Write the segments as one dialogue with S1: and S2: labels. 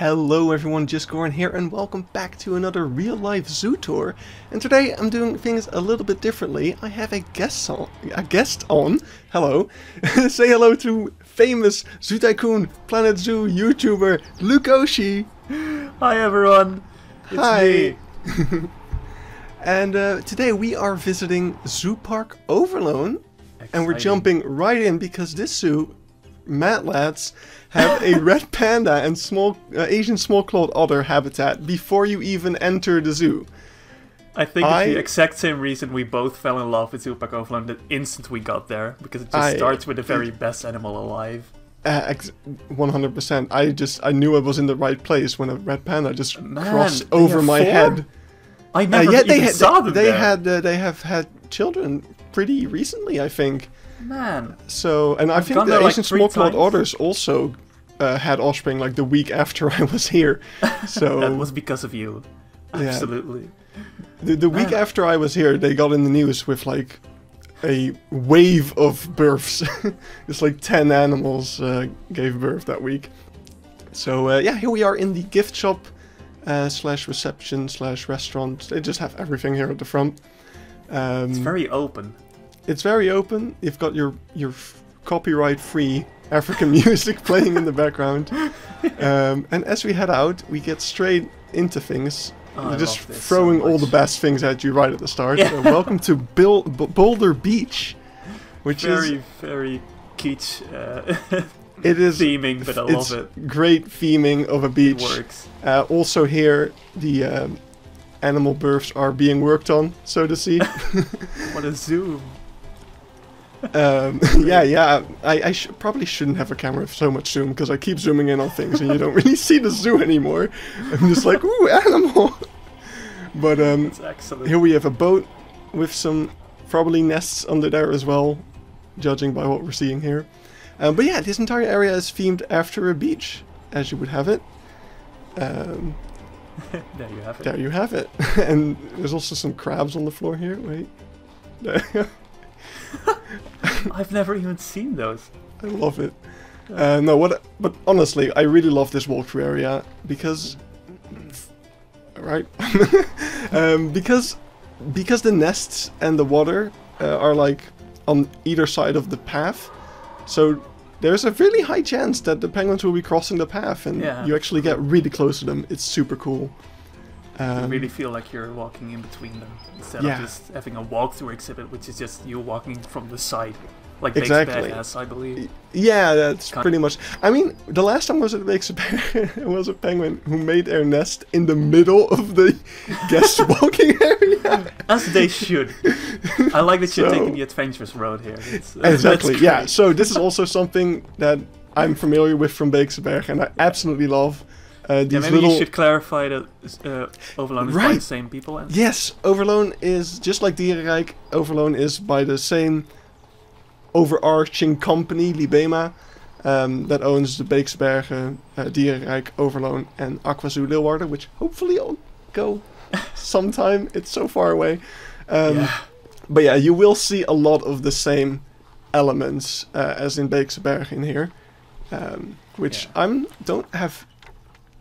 S1: Hello everyone, Just Goron here and welcome back to another real life zoo tour. And today I'm doing things a little bit differently. I have a guest on, a guest on. Hello. Say hello to famous Zoo Tycoon Planet Zoo YouTuber Lucoshi.
S2: Hi everyone. It's
S1: Hi.
S2: me.
S1: And uh, today we are visiting ZooParc Overloon and we're jumping right in because this zoo, Mad Lads, have a red panda and small uh, Asian small-clawed otter habitat before you even enter the zoo.
S2: I think
S1: I-
S2: it's the exact same reason we both fell in love with ZooParc Overloon the instant we got there, because it just
S1: I-
S2: starts with the very best animal alive.
S1: Uh, ex- 100%. I just I knew I was in the right place when a red panda just
S2: Man,
S1: crossed over my
S2: four?
S1: head.
S2: I
S1: Uh,
S2: never
S1: yeah,
S2: even
S1: they had
S2: saw
S1: they,
S2: them
S1: they
S2: there.
S1: had uh, they have had children pretty recently, I think.
S2: Man,
S1: So, and I think
S2: gone
S1: the
S2: there, like,
S1: Asian
S2: three
S1: small-clawed
S2: times.
S1: otters also uh, had offspring like the week after I was here. So
S2: that was because of you.
S1: Yeah.
S2: Absolutely.
S1: the, the week
S2: Man.
S1: after I was here, they got in the news with like a wave of births. it's like ten animals uh, gave birth that week. So uh, yeah, here we are in the gift shop uh, slash reception slash restaurant. They just have everything here at the front. Um,
S2: It's very open.
S1: It's very open. You've got your your copyright free African music playing in the background. Um, and as we head out, we get straight into things.
S2: Oh,
S1: just
S2: this so
S1: throwing all the best things at you right at the start.
S2: Yeah.
S1: Uh, welcome to Bil- B- Boulder Beach, which
S2: Very,
S1: is
S2: very very kitsch uh,
S1: it is
S2: theming, but I
S1: it's
S2: love it.
S1: great theming of a
S2: It
S1: beach.
S2: works.
S1: Uh, also here, the um, animal births are being worked on, so to see.
S2: What a zoom.
S1: Um, yeah, yeah. I, I sh- probably shouldn't have a camera with so much zoom because I keep zooming in on things and you don't really see the zoo anymore. I'm just like, ooh, animal. But um, here we have a boat with some probably nests under there as well, judging by what we're seeing here. Um, but yeah, this entire area is themed after a beach, as you would have it. Um,
S2: there you have it.
S1: there you have it. and there's also some crabs on the floor here. Wait.
S2: I've never even seen those.
S1: I love it. Uh, no, what? But honestly, I really love this walkthrough area because, right? um, because because the nests and the water uh, are like on either side of the path, so there's a really high chance that the penguins will be crossing the path, and
S2: Yeah.
S1: you actually get really close to them. It's super cool.
S2: You
S1: Um,
S2: really feel like you're walking in between them instead
S1: Yeah.
S2: of just having a walkthrough exhibit, which is just you walking from the side, like
S1: Exactly.
S2: has, I believe.
S1: Yeah, that's
S2: Kind-
S1: pretty much. I mean, the last time I was at Big Bear, it was a penguin who made their nest in the middle of the guest walking area.
S2: As they should. I like that you're
S1: So-
S2: taking the adventurous road here. It's,
S1: exactly.
S2: that's
S1: Yeah. So this is also something that I'm familiar with from Beekseberg, and I absolutely love uh, these
S2: Yeah, maybe
S1: little.
S2: you should clarify that uh, Overloon is by the same people. And
S1: Yes, Overloon is just like Dierenrijk. Overloon is by the same overarching company, Libema, um, that owns the Beekse Bergen, uh, Dierenrijk, Overloon, and Aquazoo Leeuwarden, which hopefully I'll go sometime. It's so far away. Um,
S2: yeah.
S1: But yeah, you will see a lot of the same elements uh, as in Beeksberg in here, um, which
S2: Yeah.
S1: I'm don't have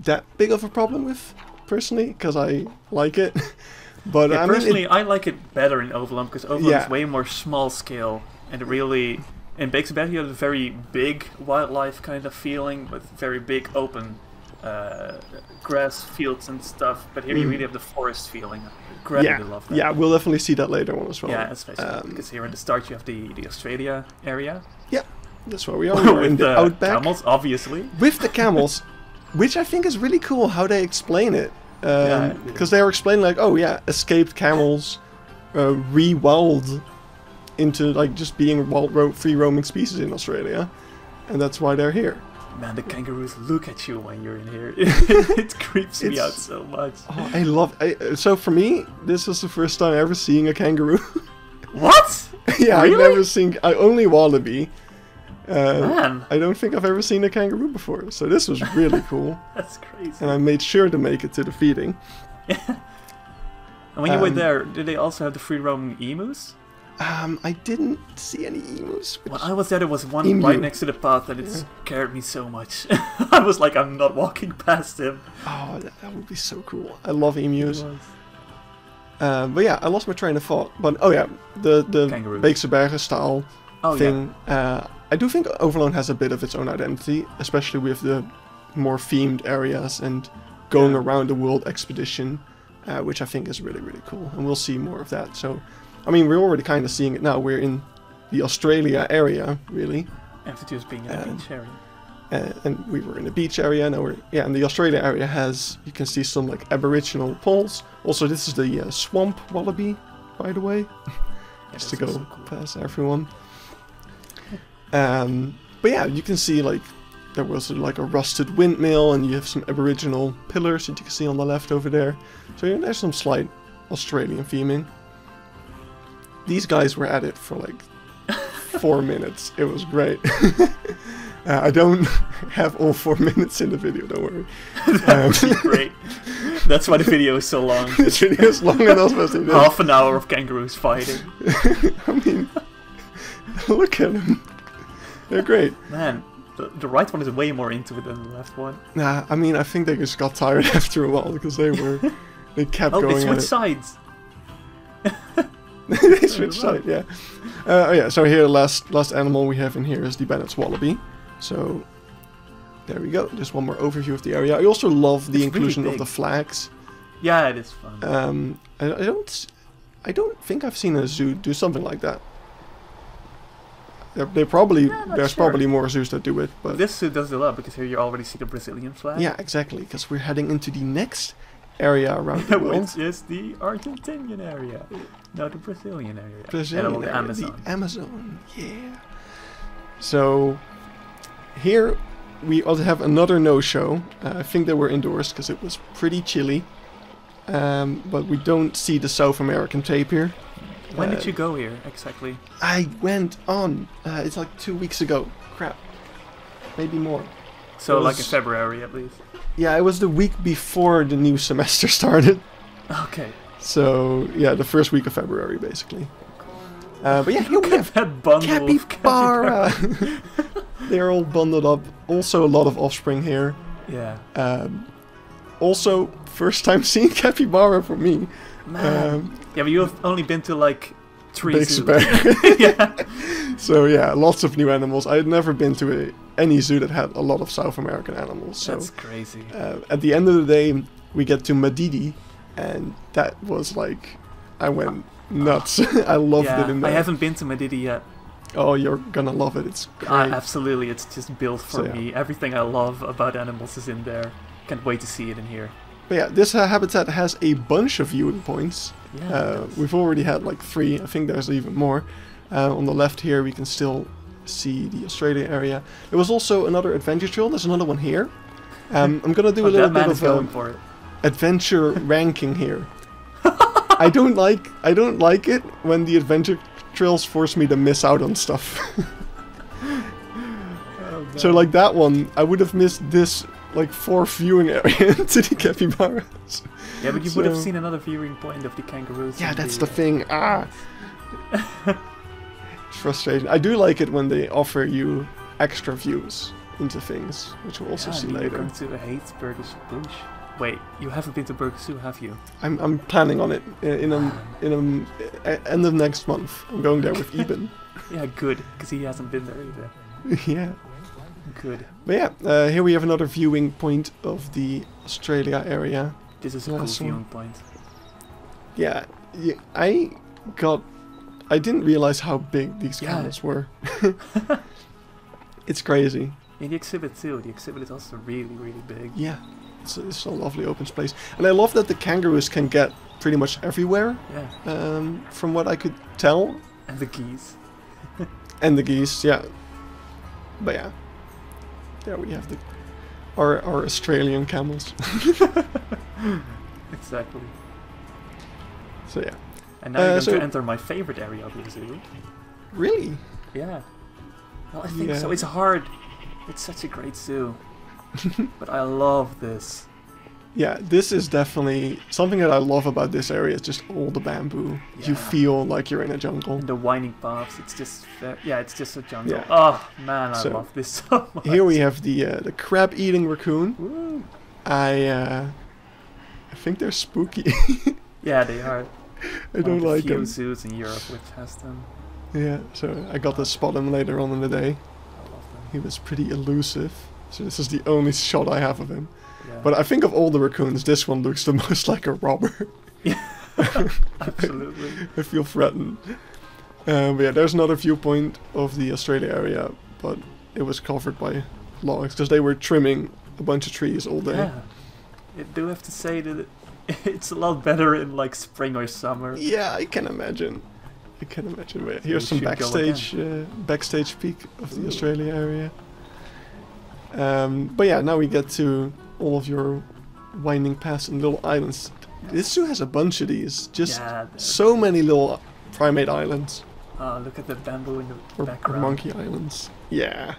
S1: that big of a problem with personally because I like it. but
S2: Yeah,
S1: I mean, it-
S2: personally, I like it better in Overloon because Overloon
S1: Yeah.
S2: is way more small scale and it really. In Beekseberg, you have a very big wildlife kind of feeling with very big open uh, grass fields and stuff. But here you
S1: Mhm.
S2: really have the forest feeling. I incredibly
S1: yeah,
S2: love that.
S1: yeah, we'll definitely see that later on as well.
S2: Yeah, especially
S1: Um,
S2: because here in the start you have the, the Australia area Yeah,
S1: That's where we are. We're in
S2: with
S1: the
S2: the
S1: outback
S2: camels, obviously.
S1: with the camels, which I think is really cool how they explain it.
S2: Yeah, it
S1: Because they are explaining like, oh yeah, escaped camels, uh, re-wild into like just being wild ro- free roaming species in Australia, and that's why they're here.
S2: Man, the kangaroos look at you when you're in here. it creeps me
S1: It's-
S2: out so much.
S1: Oh, I love. I, uh, so for me, this was the first time ever seeing a kangaroo.
S2: What?
S1: yeah, I've never seen. I only wallaby. Uh, I don't think I've ever seen a kangaroo before, so this was really cool.
S2: that's crazy.
S1: And I made sure to make it to the feeding.
S2: And when you were
S1: um,
S2: there, did they also have the free roaming emus?
S1: Um, I didn't see any emus.
S2: When I was there, there was one
S1: Emu.
S2: right next to the path, and it
S1: Yeah.
S2: scared me so much. I was like, I'm not walking past him.
S1: oh, that, that would be so cool. I love emus. Uh, but yeah, I lost my train of thought. But oh yeah, the the. Beekse Bergen style
S2: Oh yeah,
S1: thing. Uh, I do think Overloon has a bit of its own identity, especially with the more themed areas and going
S2: Yeah.
S1: around the world expedition, uh, which I think is really really cool. And we'll see more of that. So, I mean, we're already kind of seeing it now. We're in the Australia area, really.
S2: after just being in a
S1: Um,
S2: beach area.
S1: uh, and we were in the beach area. Now we're yeah, and the Australia area has you can see some like Aboriginal poles. Also, this is the uh, swamp wallaby, by the way, just to go
S2: cool.
S1: past everyone. Um, but yeah, you can see like there was like a rusted windmill, and you have some Aboriginal pillars that you can see on the left over there. So yeah, there's some slight Australian theming. These guys were at it for like four minutes. It was great. uh, I don't have all four minutes in the video. Don't worry.
S2: that
S1: Um,
S2: great. That's why the video is so long.
S1: this video is long enough.
S2: Half an hour of kangaroos fighting.
S1: I mean, look at them. They're great.
S2: Man, the, the right one is way more into it than the left one.
S1: Nah, I mean, I think they just got tired after a while because they were, they kept
S2: Oh, they
S1: going at
S2: switched sides.
S1: they switched side, yeah. Uh, oh yeah, so here the last last animal we have in here is the Bennett's wallaby. So there we go. Just one more overview of the area. I also love the
S2: It's really
S1: inclusion of the flags.
S2: Yeah, it is fun.
S1: Um, I, I don't, I don't think I've seen a zoo do something like that. There, they probably there's
S2: sure.
S1: probably more zoos that do it, but
S2: this suit does it a lot because here you already see the Brazilian flag.
S1: yeah, exactly. Because we're heading into the next area around the world.
S2: Which is the Argentinian area, not the Brazilian area.
S1: Brazilian
S2: and the
S1: area,
S2: Amazon.
S1: The Amazon, yeah. So here we also have another no-show. Uh, I think they were indoors because it was pretty chilly. Um, but we don't see the South American tapir.
S2: When
S1: Uh,
S2: did you go here exactly?
S1: I went on. Uh, it's like two weeks ago. Crap. Maybe more.
S2: So
S1: it
S2: like in February at least.
S1: Yeah, it was the week before the new semester started.
S2: Okay.
S1: So yeah, the first week of February, basically. Uh, but yeah, here we have
S2: That bundle
S1: capybara. They're all bundled up. Also, a lot of offspring here.
S2: Yeah.
S1: Um, also, first time seeing capybara for me.
S2: Man.
S1: Um,
S2: yeah, but you have only been to like three
S1: Big
S2: zoos. Yeah.
S1: so yeah, lots of new animals. I had never been to a, any zoo that had a lot of South American animals. So
S2: That's crazy.
S1: uh, at the end of the day, we get to Madidi, and that was like, I went nuts. I loved
S2: yeah,
S1: it in there.
S2: I haven't been to Madidi yet.
S1: Oh, you're gonna love it. It's great.
S2: Uh, absolutely, it's just built for
S1: So, yeah.
S2: me. Everything I love about animals is in there. Can't wait to see it in here.
S1: But yeah, this uh, habitat has a bunch of viewing points.
S2: Yeah.
S1: Uh, we've already had like three. I think there's even more. Uh, on the left here, we can still see the Australia area. There was also another adventure trail. There's another one here. Um, I'm gonna do
S2: Oh,
S1: a little bit of um,
S2: for
S1: adventure ranking here. I don't like I don't like it when the adventure trails force me to miss out on stuff. so like that one, I would have missed this like fourth viewing area to the capybaras.
S2: yeah, but you would have seen another viewing point of the kangaroos.
S1: Yeah, that's the
S2: uh,
S1: thing. Ah. it's frustrating. I do like it when they offer you extra views into things, which we'll also
S2: yeah,
S1: see later.
S2: going to Hatesburgers Bush. Wait, you haven't been to Burger Zoo, have you?
S1: I'm, I'm planning on it i- in a in a, a end of next month. I'm going there with Eben.
S2: Yeah, good, because he hasn't been there either.
S1: yeah.
S2: Good.
S1: But yeah, uh, here we have another viewing point of the Australia area.
S2: This is a cool viewing point.
S1: Yeah, yeah, I got. I didn't realize how big these
S2: Yeah.
S1: were. it's crazy.
S2: In the exhibit too, the exhibit is also really, really big.
S1: Yeah, it's a, it's a lovely open space, and I love that the kangaroos can get pretty much everywhere.
S2: Yeah,
S1: Um, from what I could tell,
S2: and the geese.
S1: and the geese, yeah. But yeah, there we have the our our Australian camels.
S2: Exactly.
S1: so yeah,
S2: And now
S1: Uh,
S2: you're going
S1: so-
S2: to enter my favorite area of the zoo.
S1: really,
S2: Yeah. Well, I think so. It's hard. It's such a great zoo. but I love this.
S1: Yeah, this is definitely something that I love about this area. Is just all the bamboo. You feel like you're in a jungle.
S2: And the winding paths, it's just, yeah, it's just a jungle.
S1: Yeah.
S2: Oh man, I
S1: So,
S2: love this so much.
S1: Here we have the uh, the crab eating raccoon.
S2: Woo.
S1: I uh, I think they're spooky.
S2: Yeah, they are.
S1: I don't like
S2: few
S1: them.
S2: zoos in Europe which has them.
S1: Yeah, so I got to spot him later on in the day.
S2: I love them.
S1: He was pretty elusive. So this is the only shot I have of him.
S2: Yeah.
S1: But I think of all the raccoons, this one looks the most like a robber.
S2: Absolutely.
S1: I feel threatened. Um, but yeah, there's another viewpoint of the Australia area, but it was covered by logs because they were trimming a bunch of trees all day.
S2: Yeah. I do have to say that it's a lot better in like spring or summer.
S1: Yeah, I can imagine. I can imagine. Here's some backstage, uh, backstage peek of the Australia area. Um, but yeah, now we get to all of your winding paths and little islands. This zoo has a bunch of these. Just
S2: yeah,
S1: so many little primate islands
S2: Oh, look at the bamboo in the
S1: or, or
S2: background.
S1: monkey islands. Yeah.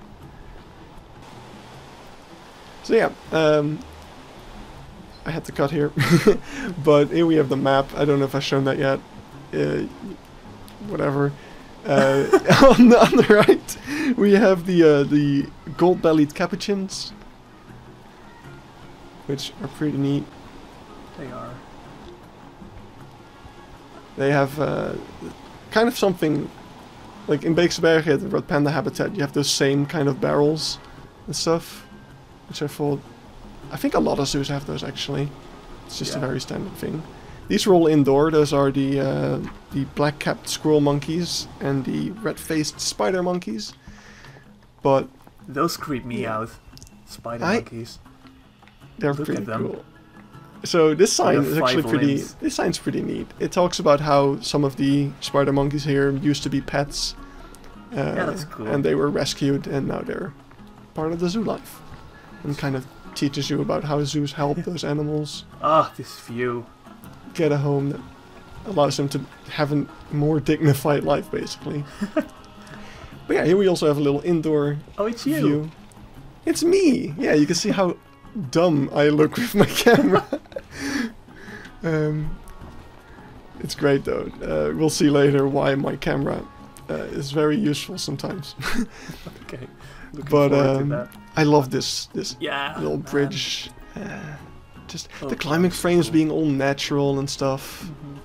S1: So yeah, um, I had to cut here, but here we have the map. I don't know if I've shown that yet. Uh, whatever. Uh, on, the, on the right, we have the uh, the gold-bellied capuchins, which are pretty neat.
S2: They are.
S1: They have uh, kind of something like in Beekse Bergen, the Red Panda habitat. You have those same kind of barrels and stuff, which I thought. I think a lot of zoos have those actually. It's just a very standard thing. These are all indoor. Those are the uh, the black-capped squirrel monkeys and the red-faced spider monkeys. But
S2: Those creep me
S1: Yeah.
S2: out. Spider
S1: I-
S2: monkeys.
S1: They're
S2: Look
S1: pretty cool. So this sign is actually pretty.
S2: limbs.
S1: This sign's pretty neat. It talks about how some of the spider monkeys here used to be pets. Uh,
S2: that's cool.
S1: And they were rescued, and now they're part of the zoo life, and kind of teaches you about how zoos help those animals
S2: Ah, this view.
S1: get a home that allows them to have a more dignified life, basically. but yeah, here we also have a little indoor
S2: Oh, it's you.
S1: view. It's me. Yeah, you can see how dumb I look with my camera. um, it's great though. Uh, we'll see later why my camera uh, is very useful sometimes.
S2: Okay. Looking
S1: But, um. I love this this
S2: Yeah.
S1: little
S2: man.
S1: bridge. Uh, just
S2: Oh,
S1: the climbing frames
S2: cool.
S1: being all natural and stuff.
S2: Mhm.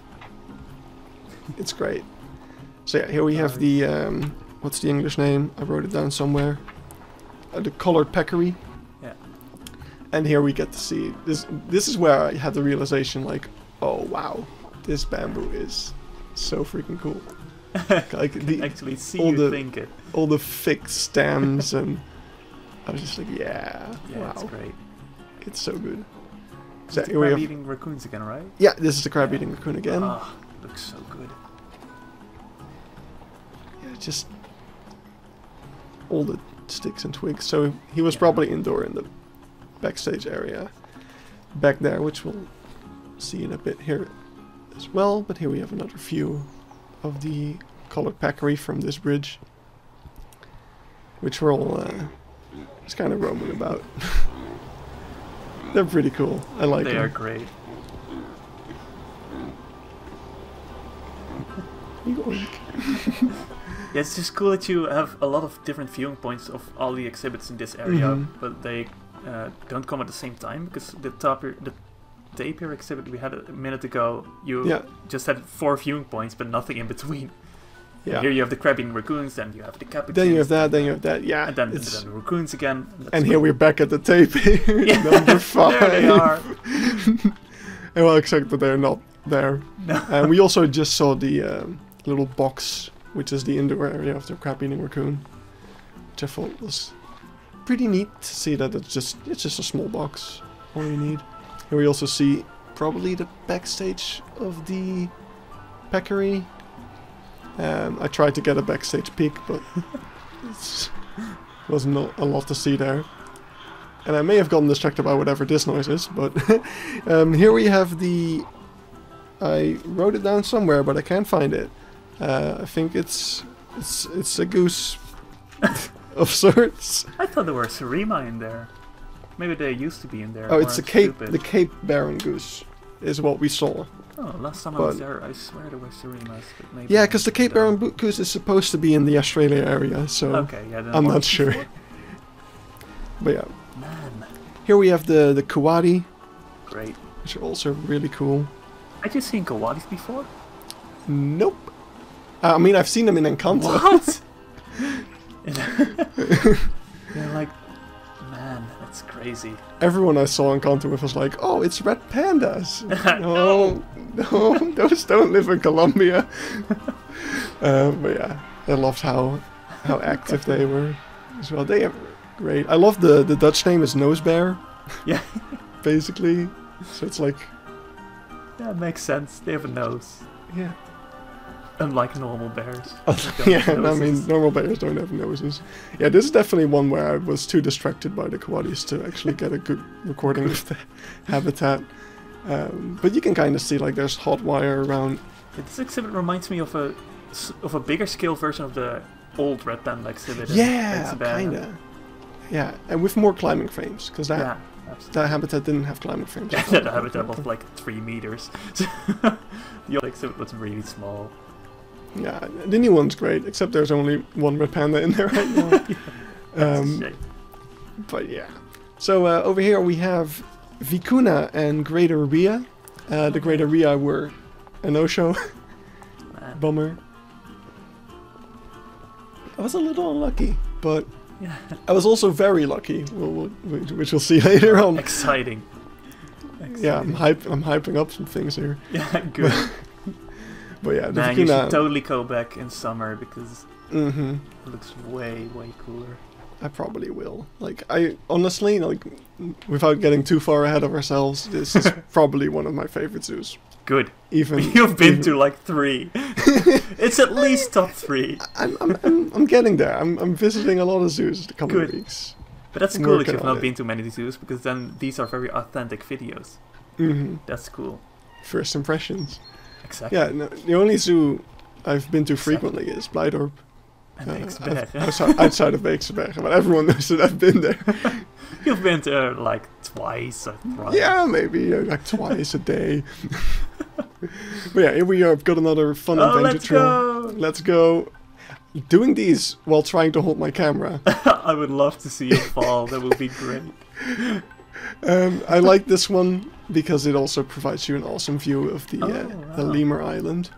S1: It's great. So yeah, here we have the um, what's the English name? I wrote it down somewhere. Uh, the collared peccary.
S2: Yeah.
S1: And here we get to see this. This is where I had the realization, like, oh wow, this bamboo is so freaking cool. like the,
S2: Actually, see
S1: all the-
S2: think it.
S1: all the thick stems and I was just like, yeah,
S2: Yeah,
S1: wow,
S2: it's great.
S1: it's so good.
S2: It's
S1: So we
S2: crab
S1: have,
S2: eating raccoons again, right?
S1: yeah, this is the crab eating raccoon again.
S2: Ah, looks so good.
S1: Yeah, just all the sticks and twigs. So he was
S2: Yeah.
S1: probably indoor in the backstage area back there, which we'll see in a bit here as well. But here we have another view of the collared peccary from this bridge, which we're all uh, just kind of roaming about. They're pretty cool. I like
S2: they
S1: them.
S2: They are great. Yeah, it's just cool that you have a lot of different viewing points of all the exhibits in this area,
S1: Mhm.
S2: but they uh, don't come at the same time because the tapir, the tapir exhibit we had a minute ago, you
S1: Yeah.
S2: just had four viewing points, but nothing in between.
S1: Yeah.
S2: Here you have the crab-eating raccoons, then you have the capuchins,
S1: Then you have that. Then you have that. Yeah.
S2: and then,
S1: it's-
S2: then the raccoons again. that's
S1: And here we're back at the
S2: Yeah,
S1: number five.
S2: there they are.
S1: And well, except that they're not there.
S2: No.
S1: And we also just saw the um, little box, which is the indoor area of the crab eating raccoon, which I thought was pretty neat to see that it's just it's just a small box, all you need. Here we also see probably the backstage of the peccary. Um, I tried to get a backstage peek, but it wasn't a a lot to see there. And I may have gotten distracted by whatever this noise is, but um, here we have the. I wrote it down somewhere, but I can't find it. Uh, I think it's it's it's a goose of sorts.
S2: I thought there were Seriema in there. Maybe they used to be in there.
S1: Oh, it's the
S2: I'm
S1: Cape.
S2: stupid.
S1: The Cape Barren Goose is what we saw.
S2: Oh, last time I was there, I swear there was Seriemas, but maybe.
S1: Yeah, because the Cape. Barren Goose is supposed to be in the Australia area. So,
S2: Okay, yeah,
S1: I'm not sure. but yeah,
S2: Man,
S1: here we have the the Coati,
S2: great.
S1: which are also really cool.
S2: Had you seen Coatis before?
S1: Nope. I mean, I've seen them in Encanto.
S2: What? You're like, man, that's crazy.
S1: Everyone I saw Encanto with was like, "Oh, it's red pandas." no, no, those don't live in Colombia. uh, but yeah, I loved how how active they were as well. They are great. I love the the Dutch name is Nose Bear.
S2: Yeah.
S1: basically. So it's like,
S2: Yeah, it makes sense. They have a nose,
S1: yeah,
S2: unlike normal bears.
S1: yeah. I mean, normal bears don't have noses. Yeah, this is definitely one where I was too distracted by the coatis to actually get a good recording of the habitat. Um, but you can kind of see like there's hot wire around.
S2: This exhibit reminds me of a of a bigger scale version of the old Red Panda exhibit.
S1: Yeah,
S2: Pennsylvania.
S1: kinda. Yeah, and with more climbing frames because that
S2: Yeah, absolutely.
S1: that habitat didn't have climbing frames.
S2: Yeah, the habitat was like three meters. the old exhibit was really small.
S1: Yeah, the new one's great, except there's only one red panda in there right now. Um, but yeah. So uh, over here we have Vicuna and Greater Rhea. Uh, the Greater Rhea were a no-show. Bummer. I was a little unlucky, but
S2: Yeah.
S1: I was also very lucky, we'll, we'll, which we'll see later on.
S2: Exciting.
S1: Yeah, I'm hype. I'm hyping up some things here.
S2: Yeah, good.
S1: But yeah,
S2: Man, you should totally go back in summer because
S1: hmm
S2: it looks way, way cooler.
S1: I probably will. Like, I honestly, like, without getting too far ahead of ourselves, this is probably one of my favorite zoos.
S2: Good.
S1: Even
S2: You've been
S1: even-
S2: to like three. it's at least top three.
S1: I'm, I'm, I'm, I'm getting there. I'm, I'm visiting a lot of zoos the coming
S2: Good.
S1: weeks.
S2: But that's
S1: I'm
S2: cool if you've not
S1: it.
S2: been to many zoos because then these are very authentic videos.
S1: hmm
S2: That's cool.
S1: First impressions.
S2: Exactly.
S1: Yeah, no, the only zoo I've been to frequently is Blijdorp.
S2: And
S1: Uh, outside, outside of Beeksberg, but everyone knows that I've been there.
S2: You've been there like twice or thrice.
S1: Yeah, maybe uh, like twice a day. but yeah, here we are. I've got another fun
S2: Oh,
S1: adventure
S2: let's
S1: trail.
S2: go!
S1: Let's go. Doing these while trying to hold my camera.
S2: I would love to see you fall. That would be great.
S1: Um, I like this one because it also provides you an awesome view of the uh,
S2: Oh,
S1: the lemur island,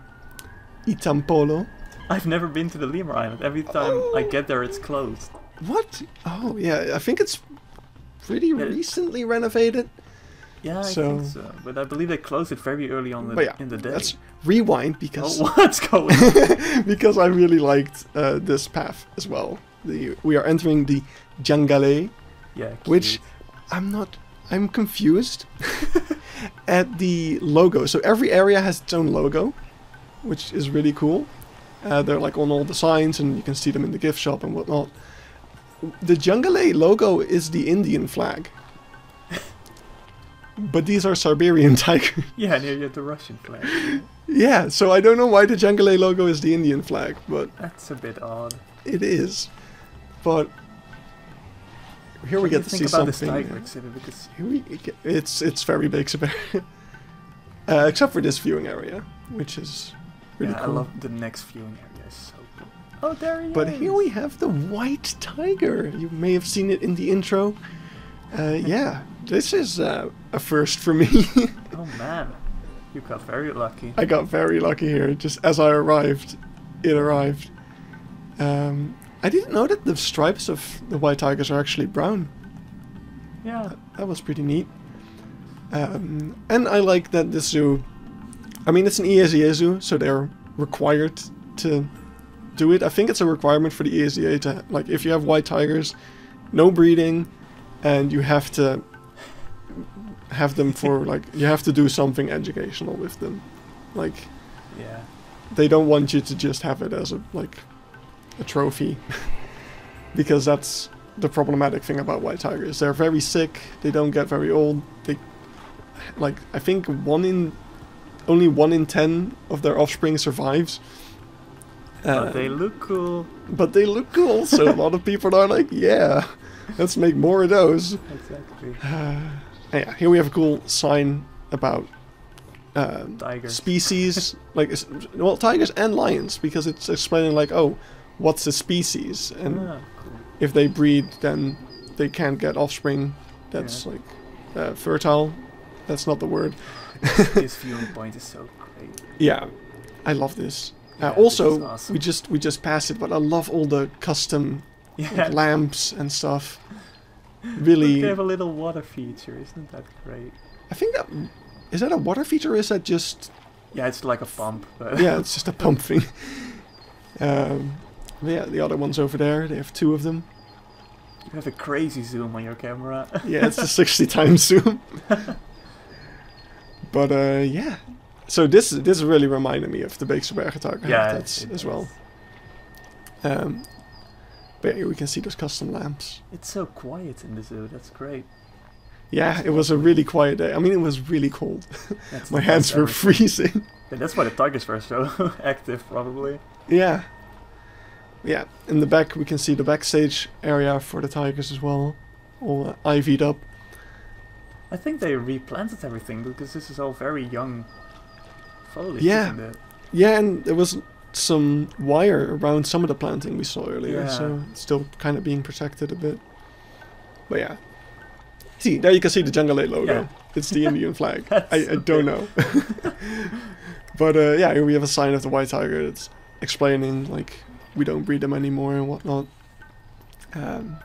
S1: Itampolo.
S2: I've never been to the Lemur Island. Every time I
S1: Oh.
S2: get there, it's closed.
S1: What? Oh yeah, I think it's pretty
S2: Yeah.
S1: recently renovated.
S2: Yeah, I think so. But I believe they closed it very early on the,
S1: yeah,
S2: in the day.
S1: let's rewind because
S2: Oh, what's going
S1: because I really liked uh, this path as well. The, we are entering the Jangalee.
S2: Yeah,
S1: Which-. I'm not. I'm confused at the logo. So every area has its own logo, which is really cool. Uh, they're like on all the signs, and you can see them in the gift shop and whatnot. The Jangalee logo is the Indian flag, but these are Siberian tigers.
S2: Yeah, and you have the Russian flag.
S1: yeah, so I don't know why the Jangalee logo is the Indian flag, but
S2: That's a bit odd.
S1: it is. But here we get
S2: you
S1: to
S2: think
S1: see something.
S2: tiger exhibit because
S1: Here we get, it's it's very big, uh, except for this viewing area, which is really
S2: yeah,
S1: cool.
S2: I love the next viewing area. It's so cool. Oh, there he
S1: but
S2: is.
S1: here we have the white tiger. You may have seen it in the intro. Uh, yeah, this is uh, a first for me.
S2: Oh man, you got very lucky.
S1: I got very lucky here. Just as I arrived, it arrived. Um, I didn't know that the stripes of the white tigers are actually brown.
S2: Yeah,
S1: That was pretty neat. Um, and I like that the zoo. I mean, it's an EAZA zoo, so they're required to do it. I think it's a requirement for the EAZA to like if you have white tigers, no breeding, and you have to have them for like you have to do something educational with them. Like
S2: yeah.
S1: they don't want you to just have it as a like a trophy because that's the problematic thing about white tigers they're very sick they don't get very old they like i think one in only one in ten of their offspring survives
S2: But they look cool.
S1: but they look cool, so a lot of people are like, yeah, let's make more of those.
S2: Exactly.
S1: Yeah, here we have a cool sign about um,
S2: Tiger.
S1: species, like well, tigers and lions, because it's explaining like, oh, what's a species, and
S2: Ah, cool.
S1: if they breed, then they can't get offspring that's like uh, fertile. That's not the word.
S2: this viewing point is so great.
S1: Yeah, I love this.
S2: Yeah,
S1: uh,
S2: this
S1: also,
S2: is awesome.
S1: we just we just passed it, but I love all the custom like, lamps and stuff.
S2: Look,
S1: Really,
S2: they have a little water feature. Isn't that great?
S1: I think that is that a water feature or is that just
S2: Yeah, it's like a pump. But
S1: yeah, it's just a pump thing. Um, yeah, the other ones over there, they have two of them.
S2: you have a crazy zoom on your camera.
S1: Yeah, it's a 60 times zoom. but uh, yeah, so this this really reminded me of the Beekse tiger
S2: yeah,
S1: habitats
S2: it
S1: as well. Um, but here we can see those custom lamps.
S2: It's so quiet in the zoo. That's great.
S1: Yeah, it was a really quiet day. I mean, it was really cold. My hands were
S2: everything.
S1: freezing.
S2: Yeah, that's why the tigers were so active, probably.
S1: Yeah. Yeah, in the back we can see the backstage area for the tigers as well. All uh, ivied up.
S2: I think they replanted everything because this is all very young foliage.
S1: Yeah. Yeah, and there was some wire around some of the planting we saw earlier,
S2: Yeah.
S1: so it's still kind of being protected a bit. But yeah. See, there you can see the Jangalee logo.
S2: Yeah.
S1: It's the Indian flag. I, I don't know. but uh, yeah, here we have a sign of the white tiger that's explaining, like, we don't breed them anymore and whatnot. Um,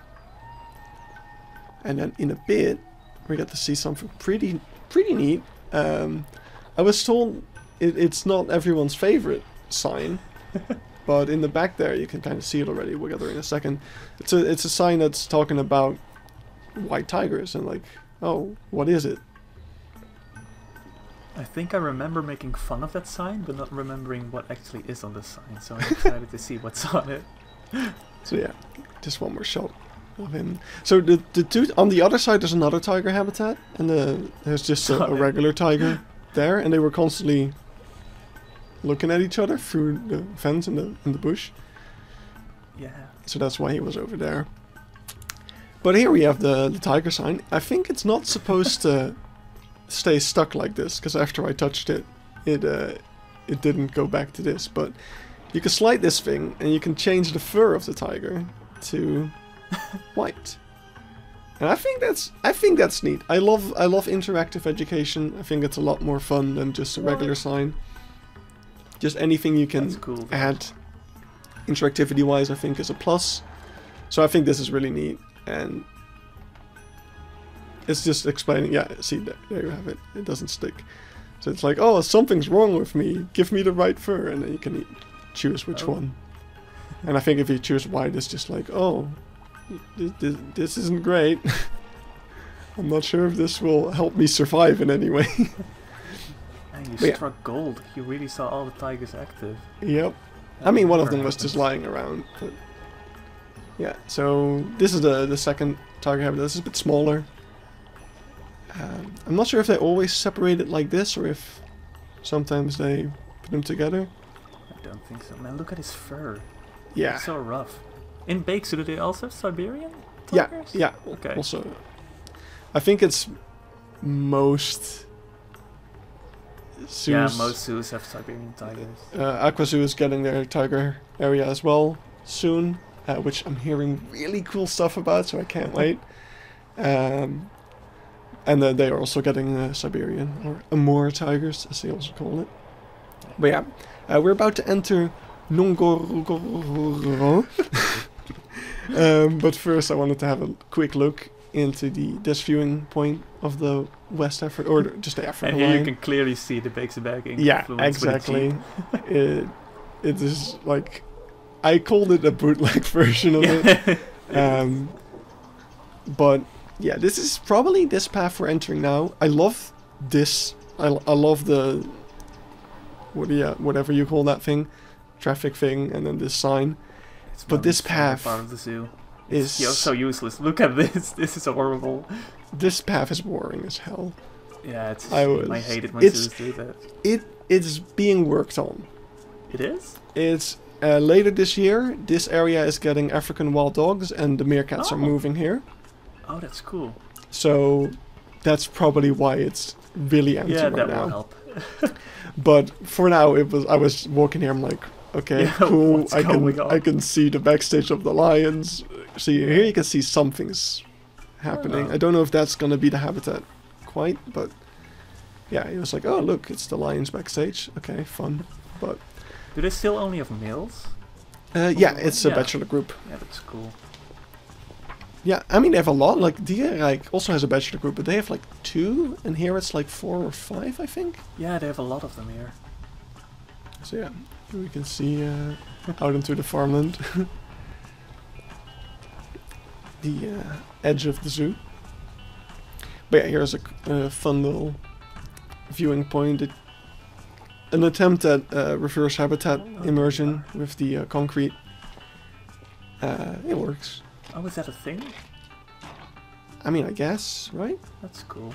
S1: and then in a bit, we get to see something pretty, pretty neat. Um, I was told it, it's not everyone's favorite sign, but in the back there you can kind of see it already. We'll get there in a second. It's a it's a sign that's talking about white tigers and like, oh, what is it?
S2: I think I remember making fun of that sign, but not remembering what actually is on the sign. So I'm excited to see what's on it.
S1: So yeah, just one more shot of him. So the the two on the other side there's another tiger habitat, and the, there's just a, a regular tiger there, and they were constantly looking at each other through the fence in the in the bush.
S2: Yeah.
S1: So that's why he was over there. But here we have the, the tiger sign. I think it's not supposed to stay stuck like this, because after I touched it, it uh, it didn't go back to this. But you can slide this thing, and you can change the fur of the tiger to white. And I think that's I think that's neat. I love I love interactive education. I think it's a lot more fun than just a regular sign. Just anything you can
S2: cool.
S1: add interactivity wise I think is a plus. So I think this is really neat and it's just explaining yeah, see there, you have it. It doesn't stick. So it's like, oh something's wrong with me. Give me the right fur and then you can choose which
S2: Oh.
S1: one. And I think if you choose white it's just like, oh this, this, this isn't great. I'm not sure if this will help me survive in any way.
S2: Man, you
S1: But yeah.
S2: struck gold. You really saw all the tigers active.
S1: yep. I mean, one of them was just lying around. But yeah, so this is the the second tiger habitat. This is a bit smaller. Um, I'm not sure if they always separate it like this or if sometimes they put them together.
S2: I don't think so. Man, look at his fur.
S1: Yeah,
S2: It's so rough. In Beekse, do they also have Siberian tigers?
S1: yeah. yeah.
S2: Okay.
S1: Also, I think it's most.
S2: Yeah, most zoos have Siberian tigers.
S1: Uh, Aquazoo is getting their tiger area as well soon, uh, which I'm hearing really cool stuff about, so I can't wait. Um, and then they are also getting uh, Siberian, or Amur tigers, as they also call it. But yeah, uh, we're about to enter Nongorogoro. um, but first, I wanted to have a quick look into the this viewing point of the West Africa, or just the African
S2: And here you can clearly see the.
S1: Yeah,
S2: influence the
S1: exactly. it, it is like I called it a bootleg version of it. Um, but yeah, this is probably this path we're entering now. I love this. I, I love the what do you, whatever you call that thing, traffic thing, and then this sign
S2: It's
S1: but this path
S2: part of the zoo.
S1: is
S2: It's so useless. Look at this. This is horrible.
S1: this path is boring as hell.
S2: Yeah, it's.
S1: I was-
S2: I hate it when
S1: it's-
S2: zoos do that.
S1: It is being worked on.
S2: It is.
S1: It's uh, later this year, this area is getting African wild dogs, and the meerkats are
S2: Oh.
S1: moving here.
S2: Oh, that's cool.
S1: So that's probably why it's really empty
S2: yeah,
S1: right
S2: that
S1: now.
S2: will help.
S1: But for now, it was I was walking here. I'm like, okay,
S2: Yeah,
S1: cool. I can
S2: on?
S1: I can see the backstage of the lions. See here, you can see something's happening.
S2: Oh.
S1: I don't know if that's gonna be the habitat quite, but yeah, it was like, oh look, it's the lions backstage. Okay, fun. But
S2: Do they still only have males?
S1: uh, yeah, it's a
S2: Yeah.
S1: bachelor group.
S2: Yeah, that's cool.
S1: Yeah, I mean they have a lot. Like like also has a bachelor group, but they have like two, and here it's like four or five, I think.
S2: Yeah, they have a lot of them here.
S1: So yeah, we can see uh, out into the farmland. the uh, edge of the zoo. But yeah, here's a uh, fun little viewing point. It, an attempt at uh, reverse habitat immersion with the uh, concrete. Uh, it works.
S2: Oh, is that a thing?
S1: I mean, I guess, right?
S2: That's cool.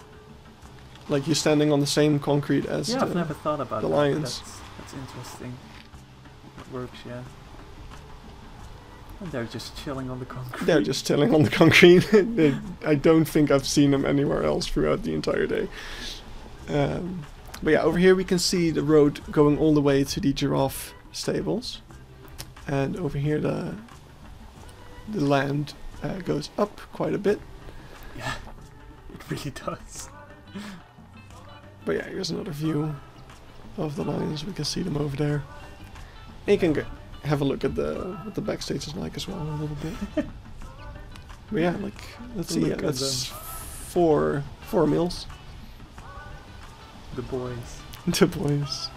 S1: Like you're standing on the same concrete as
S2: yeah,
S1: the,
S2: I've never thought about
S1: the
S2: that.
S1: lions.
S2: That's, that's interesting. It works, yeah. And they're just chilling on the concrete.
S1: They're just chilling on the concrete. They- I don't think I've seen them anywhere else throughout the entire day. Um, but yeah, over here we can see the road going all the way to the giraffe stables, and over here the the land uh, goes up quite a bit.
S2: Yeah, it really does.
S1: But yeah, here's another view of the lions. We can see them over there. And you can go have a look at the what the backstage is like as well a little bit. but yeah, like let's see, yeah, that's four four meals.
S2: The boys.
S1: The boys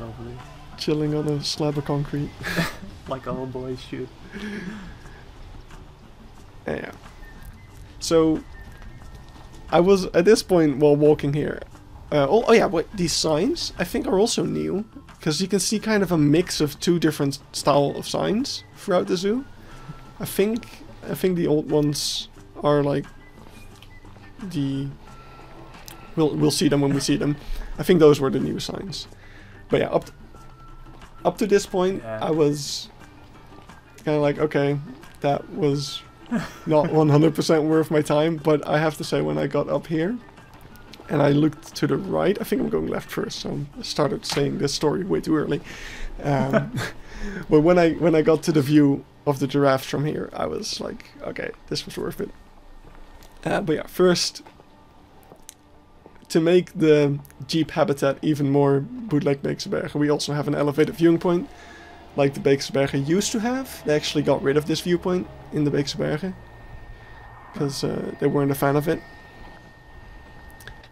S2: Lovely.
S1: chilling on a slab of concrete.
S2: Like all boys should.
S1: Yeah. So I was at this point while walking here. Uh, oh, oh yeah, wait, these signs I think are also new because you can see kind of a mix of two different style of signs throughout the zoo. I think I think the old ones are like the we'll we'll see them when we see them. I think those were the new signs. But yeah, up up to this point,
S2: Yeah.
S1: I was kind of like, okay, that was not 100% worth my time. But I have to say, when I got up here and I looked to the right, I think I'm going left first. So I started saying this story way too early. Um, but when I when I got to the view of the giraffes from here, I was like, okay, this was worth it. Uh, but yeah, first to make the Jeep habitat even more bootleg Beekse Bergen, we also have an elevated viewing point, like the Beekse Bergen used to have. They actually got rid of this viewpoint in the Beekse Bergen, because uh, they weren't a fan of it.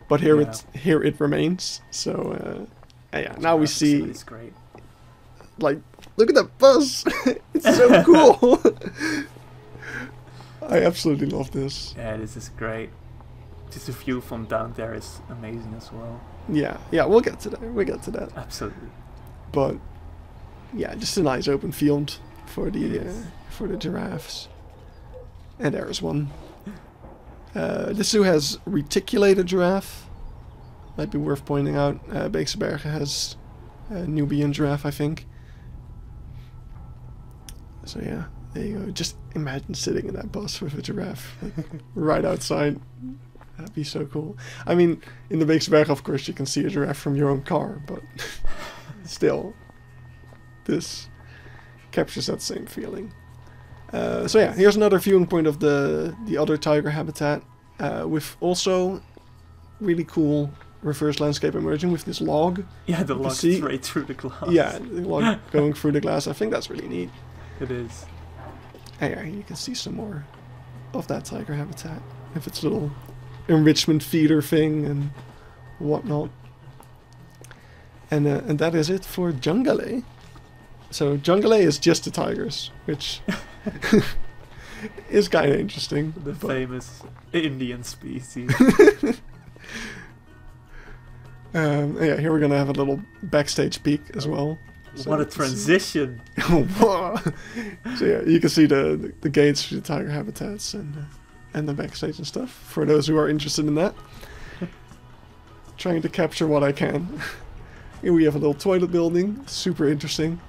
S1: But here
S2: Yeah.
S1: it here it remains. So uh, yeah, now we see
S2: It's great.
S1: like look at that bus it's so cool i absolutely love this
S2: Yeah, this is great. Just the view from down there is amazing as well.
S1: yeah yeah we'll get to that we'll get to that
S2: Absolutely.
S1: but yeah just a nice open field for the uh, for the giraffes. And there's one. Uh, the zoo has reticulated giraffe. Might be worth pointing out. Uh, has a Nubian giraffe I think. So yeah there you go. Just imagine sitting in that bus with a giraffe like, right outside. That'd be so cool. I mean in the Beekse Bergen of course you can see a giraffe from your own car but still this captures that same feeling uh, so yeah, here's another viewing point of the the other tiger habitat, uh, with also really cool reverse landscape emerging with this log.
S2: Yeah, the log
S1: see-
S2: straight through the glass.
S1: Yeah, the log going through the glass. I think that's really neat.
S2: It is.
S1: And yeah, you can see some more of that tiger habitat with its little enrichment feeder thing and whatnot. And uh, and that is it for Jangalee. So Jangalee is just a tigers, which is kind of interesting.
S2: The
S1: but-
S2: famous Indian species.
S1: Um, yeah, here we're gonna have a little backstage peek as well. So
S2: what a
S1: you can see-
S2: transition!
S1: So yeah, you can see the the, the gates for the tiger habitats and uh, and the backstage and stuff. For those who are interested in that, trying to capture what I can. Here we have a little toilet building, super interesting.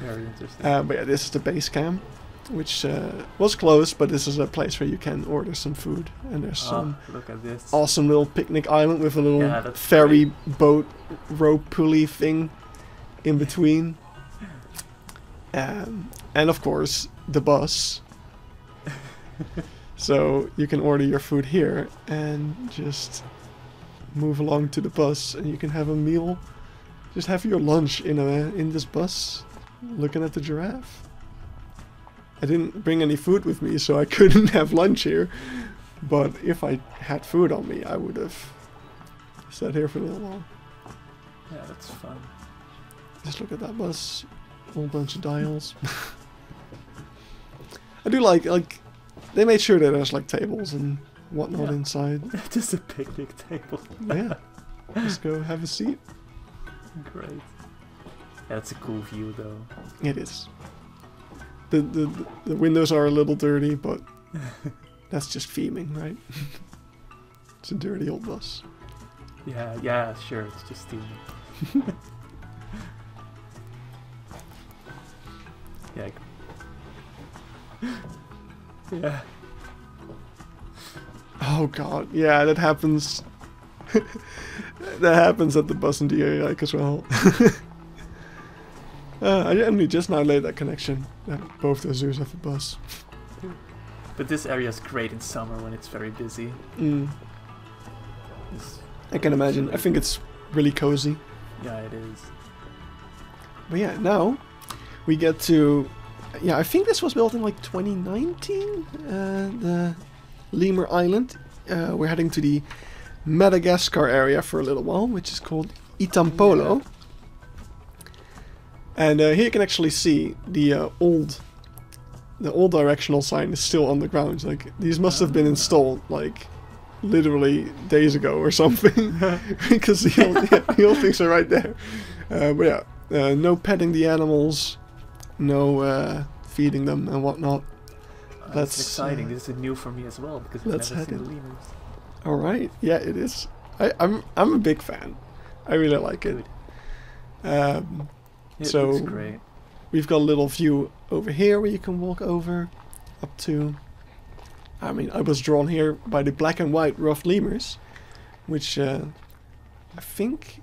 S2: Very interesting.
S1: Uh, but yeah, this is the base camp, which uh, was closed, but this is a place where you can order some food. And there's some
S2: oh, look at this.
S1: awesome little picnic island with a little
S2: Yeah,
S1: ferry boat rope pulley thing in between. Um, and of course, the bus. so you can order your food here and just move along to the bus, and you can have a meal. Just have your lunch in a in this bus, looking at the giraffe. I didn't bring any food with me, so I couldn't have lunch here. But if I had food on me, I would have sat here for a little while.
S2: Yeah, that's fun.
S1: Just look at that bus. Whole bunch of dials. I do like like they made sure that there's like tables and whatnot
S2: Yeah.
S1: inside.
S2: Just a picnic table.
S1: Yeah. Just go have a seat.
S2: Great. That's a cool view though.
S1: It is. The the the windows are a little dirty, but that's just theming, right? it's a dirty old bus.
S2: Yeah, yeah, sure. It's just steam. yeah. Yeah.
S1: Oh god, yeah, that happens. that happens at the bus in DAI as well. Uh, I only just now laid that connection. That both the zoos have a bus.
S2: But this area is great in summer when it's very busy.
S1: Mm,
S2: It's-
S1: I can imagine. I think it's really cozy.
S2: yeah, it is.
S1: But yeah, now we get to. Yeah, I think this was built in like 2019. Uh, the Lemur Island. Uh, we're heading to the Madagascar area for a little while, which is called Itampolo. And uh, here you can actually see the uh, old, the old directional sign is still on the ground. Like these must have been installed like literally days ago or something, because the old, yeah, the old things are right there. Uh, but yeah, uh, no petting the animals, no uh, feeding them and whatnot.
S2: That's
S1: Let's,
S2: exciting.
S1: uh,
S2: This is new for me as well because I've never
S1: head
S2: seen the lemurs.
S1: All right, yeah, it is. I, I'm I'm a big fan. I really like it. Um,
S2: It
S1: So-
S2: great.
S1: we've got a little view over here where you can walk over up to. I mean, I was drawn here by the black and white ruffed lemurs, which uh, I think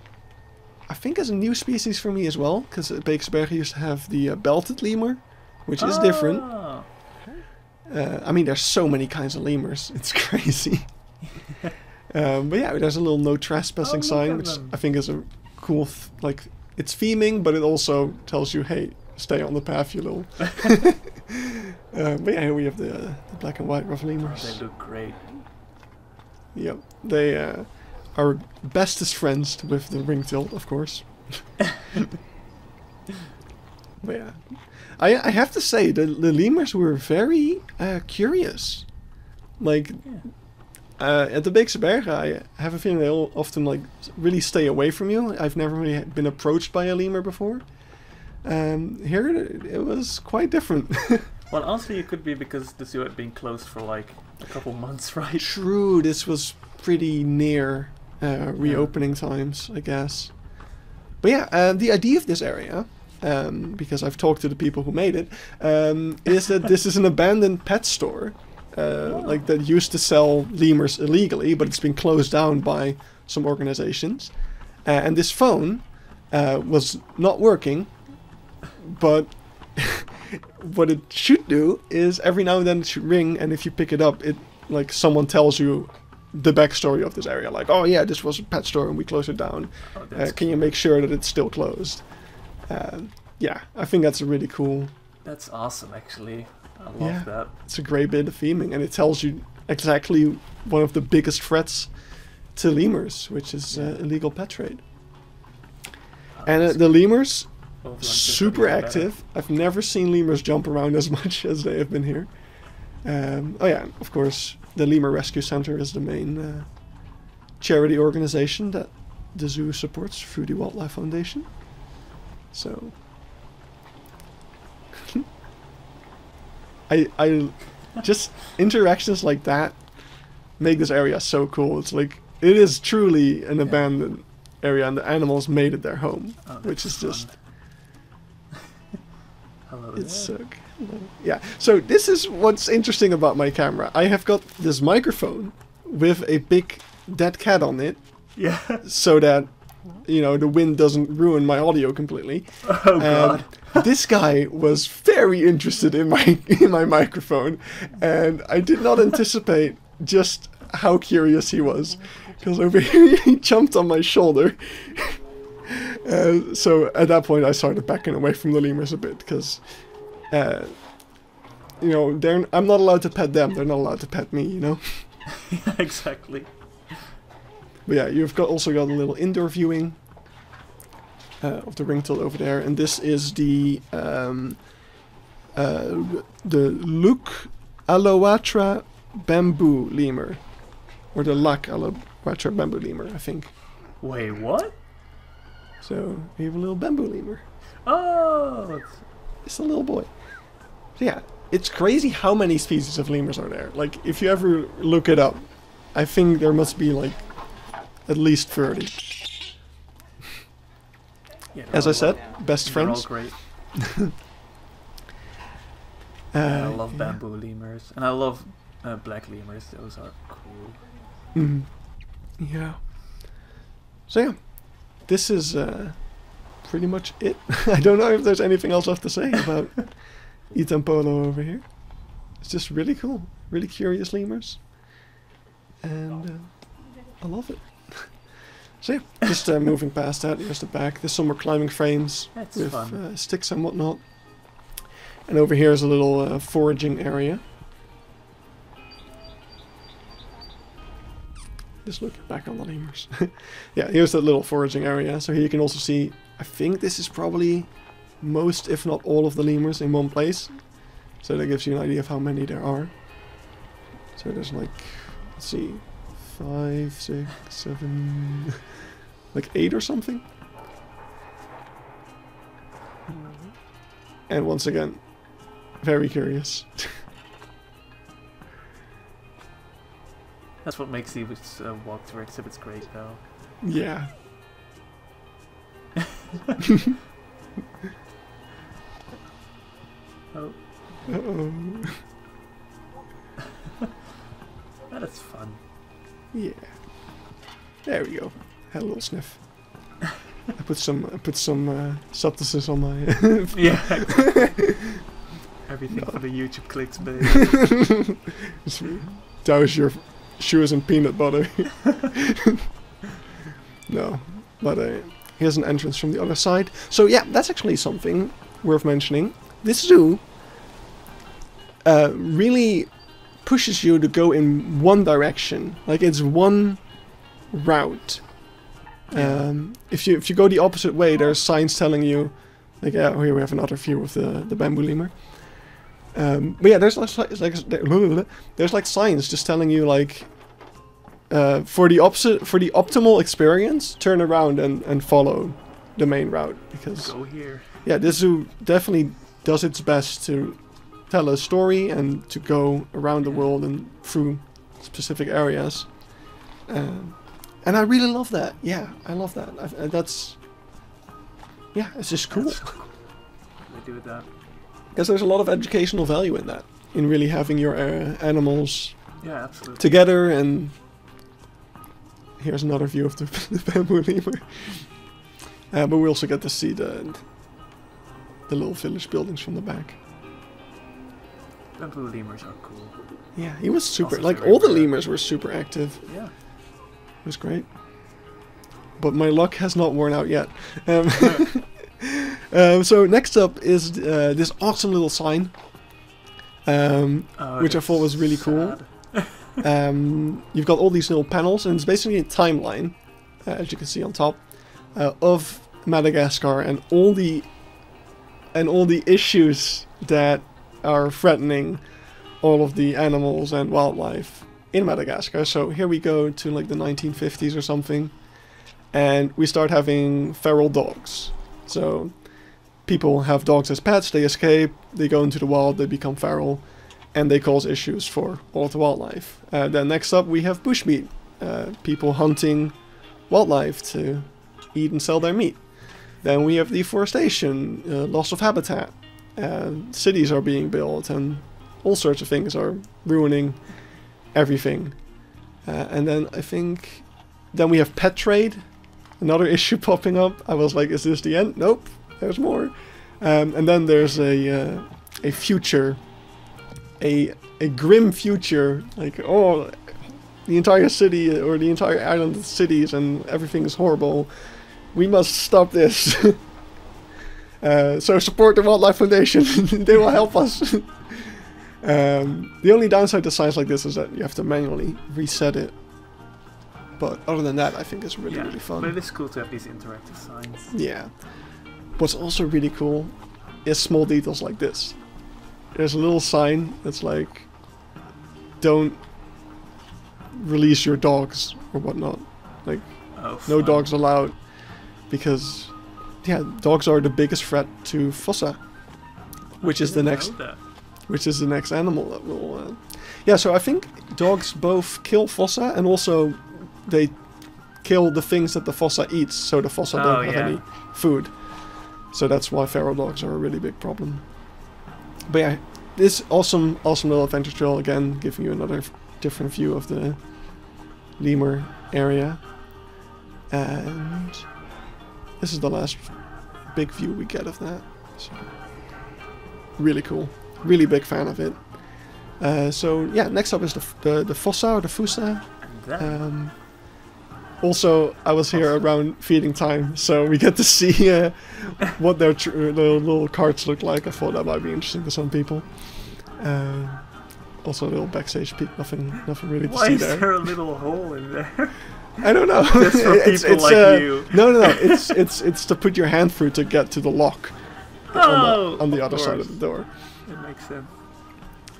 S1: I think is a new species for me as well, because Beekse Bergen used to have the uh, belted lemur, which is different.
S2: Ah,
S1: Uh, I mean, there's so many kinds of lemurs. It's crazy. um, but yeah, there's a little no trespassing
S2: Oh,
S1: sign, which
S2: them.
S1: I think is a cool, th- like, it's theming, but it also tells you, hey, stay on the path, you little. uh, but yeah, here we have the, uh, the black and white ruffed
S2: Oh,
S1: lemurs.
S2: they look great.
S1: Yep, they uh, are bestest friends with the ringtail, of course. but yeah, I I have to say the the lemurs were very uh, curious. Like uh, at the Beekse Bergen, I have a feeling they all often like really stay away from you. I've never really been approached by a lemur before. Um, here it, it was quite different.
S2: Well, honestly, it could be because the zoo had been closed for like a couple months, right?
S1: True, this was pretty near uh, reopening times, I guess. But yeah, uh, the idea of this area, um, because I've talked to the people who made it, um, is that this is an abandoned pet store, uh, like that used to sell lemurs illegally, but it's been closed down by some organizations. Uh, and this phone uh, was not working, but what it should do is every now and then it should ring, and if you pick it up, it like someone tells you the backstory of this area. Like, oh yeah, this was a pet store and we closed it down.
S2: Oh,
S1: Uh, can you make sure that it's still closed? Um, yeah, I think that's a really cool.
S2: that's awesome, actually. I love
S1: Yeah.
S2: that.
S1: It's a great bit of theming, and it tells you exactly one of the biggest threats to lemurs, which is uh, illegal pet trade.
S2: Oh,
S1: And uh, the lemurs
S2: cool. Overland just
S1: super
S2: got even better.
S1: active. I've never seen lemurs jump around as much as they have been here. Um, oh yeah, of course, the Lemur Rescue Center is the main uh, charity organization that the zoo supports through the Wildlife Foundation. So, I I just interactions like that make this area so cool. It's like it is truly an
S2: Yeah.
S1: abandoned area, and the animals made it their home
S2: Oh,
S1: which is just.
S2: Hello.
S1: It's so. Yeah. So this is what's interesting about my camera. I have got this microphone with a big dead cat on it,
S2: yeah.
S1: so that you know the wind doesn't ruin my audio completely.
S2: Oh god.
S1: And this guy was very interested in my in my microphone, and I did not anticipate just how curious he was, because over here he jumped on my shoulder. Uh, so at that point, I started backing away from the lemurs a bit because, uh, you know, they're I'm not allowed to pet them. They're not allowed to pet me. You know.
S2: exactly.
S1: But yeah, you've got also got a little indoor viewing uh, of the ringtail over there, and this is the um, uh, the Luk Alaotra bamboo lemur, or the Lac Alaotra bamboo lemur, I think.
S2: Wait, what?
S1: So we have a little bamboo lemur.
S2: Oh, it's,
S1: It's a little boy. So yeah, it's crazy how many species of lemurs are there. Like, if you ever look it up, I think there must be like at least 30.
S2: Yeah,
S1: As I said,
S2: all-
S1: best
S2: they're all
S1: friends.
S2: great.
S1: Uh,
S2: I love
S1: yeah.
S2: bamboo lemurs, and I love uh, black lemurs. Those are cool.
S1: Mhm. Yeah. So yeah, this is uh, pretty much it. I don't know if there's anything else left to say about Itampolo over here. It's just really cool, really curious lemurs, and uh, I love it. So yeah, just uh, moving past that. Here's the back. There's some more climbing frames
S2: That's
S1: with uh, sticks and whatnot. And over here is a little uh, foraging area. Just look back on the lemurs. yeah, here's that little foraging area. So here you can also see, I think this is probably most, if not all of the lemurs in one place. So that gives you an idea of how many there are. So there's like, let's see, five, six, seven, like eight or something. And once again, very curious.
S2: That's what makes these uh, walkthrough exhibits great, though.
S1: yeah.
S2: Oh,
S1: Uh-oh.
S2: that is fun.
S1: Yeah. There we go. Had a little sniff. I put some I put some uh, substances on my
S2: Yeah. Everything for the YouTube clicks, baby.
S1: Just douse your shoes in peanut butter. no, but uh, here's an entrance from the other side. So yeah, that's actually something worth mentioning. This zoo uh, really pushes you to go in one direction. Like it's one route. Um, if you if you go the opposite way, there's signs telling you, like yeah, here we have another view of the the bamboo lemur. Um, but yeah, there's like, like there's like signs just telling you like uh, for the opposite for the optimal experience, turn around and, and follow the main route because
S2: Go here.
S1: yeah, this zoo definitely does its best to tell a story and to go around the world and through specific areas. Um, and I really love that. Yeah, I love that. I, I- that's yeah, it's just cool.
S2: That's cool. They do that.
S1: Because there's a lot of educational value in that, in really having your uh, animals
S2: Yeah, absolutely.
S1: together. And here's another view of the, the bamboo lemur. Uh, but we also get to see the the little village buildings from the back.
S2: Bamboo lemurs are cool.
S1: Yeah, he was super.
S2: Also
S1: like all the lemurs were super active.
S2: Yeah.
S1: It was great. But my luck has not worn out yet. Um, um, so next up is uh, this awesome little sign. Um,
S2: Oh,
S1: Which I thought was really cool.
S2: sad.
S1: um, you've got all these little panels, and it's basically a timeline, uh, as you can see on top, uh, of Madagascar and all the and all the issues that are threatening all of the animals and wildlife in Madagascar. So here we go to like the 1950s or something, and we start having feral dogs. So people have dogs as pets, they escape, they go into the wild, they become feral, and they cause issues for all of the wildlife. Uh, then next up we have bushmeat, uh, people hunting wildlife to eat and sell their meat. Then we have deforestation, uh, loss of habitat, uh, cities are being built and all sorts of things are ruining everything. Uh, and then I think then we have pet trade, another issue popping up. I was like, is this the end? Nope, there's more. Um, and then there's a uh, a future, a a grim future, like oh, the entire city or the entire island of cities and everything is horrible. We must stop this. uh, so support the Wildlife Foundation; they will help us. um, the only downside to signs like this is that you have to manually reset it. But other than that, I think it's really
S2: yeah.
S1: really fun.
S2: But it is cool to have these interactive signs.
S1: Yeah. What's also really cool is small details like this. There's a little sign that's like, don't release your dogs or whatnot. Like,
S2: Oh,
S1: no dogs allowed. Because, yeah, dogs are the biggest threat to Fossa. Which is the next, which is the next animal that will. Uh... Yeah, so I think dogs both kill Fossa and also they kill the things that the Fossa eats, so the Fossa
S2: Oh,
S1: don't have
S2: yeah.
S1: any food. So that's why feral dogs are a really big problem. But yeah, this awesome, awesome little adventure trail again, giving you another different view of the lemur area. And this is the last big view we get of that. So really cool. Really big fan of it. Uh, so yeah, next up is the f- the, the fossa or the fusa. Um, also, I was here around feeding time, so we get to see uh, what their uh, little carts look like. I thought that might be interesting to some people. Uh, also, a little backstage peek. Nothing, nothing really to
S2: why
S1: see
S2: is
S1: there.
S2: there a little hole in there?
S1: I don't know.
S2: Just for
S1: It's-
S2: people
S1: it's,
S2: like
S1: uh,
S2: you.
S1: No, no, no. It's it's it's to put your hand through to get to the lock
S2: Oh,
S1: on the, on the other side of the door.
S2: It makes sense.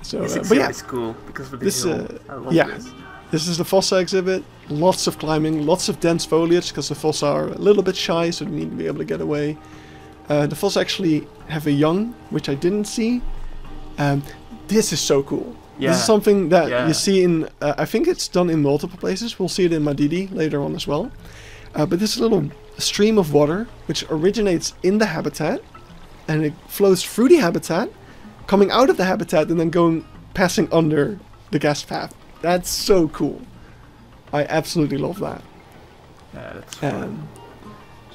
S1: So,
S2: This
S1: uh, but yeah,
S2: is cool because the
S1: this, uh,
S2: I love
S1: yeah.
S2: this.
S1: This is the fossa exhibit. Lots of climbing, lots of dense foliage because the fossa are a little bit shy, so they need to be able to get away. Uh, the fossa actually have a young, which I didn't see. Um, this is so cool. This is something that
S2: Yeah.
S1: you see in. Uh, I think it's done in multiple places. We'll see it in Madidi later on as well. Uh, but this little stream of water, which originates in the habitat, and it flows through the habitat, coming out of the habitat, and then going passing under the gas path. That's so cool. I absolutely love that.
S2: Yeah, that's fun.
S1: Um,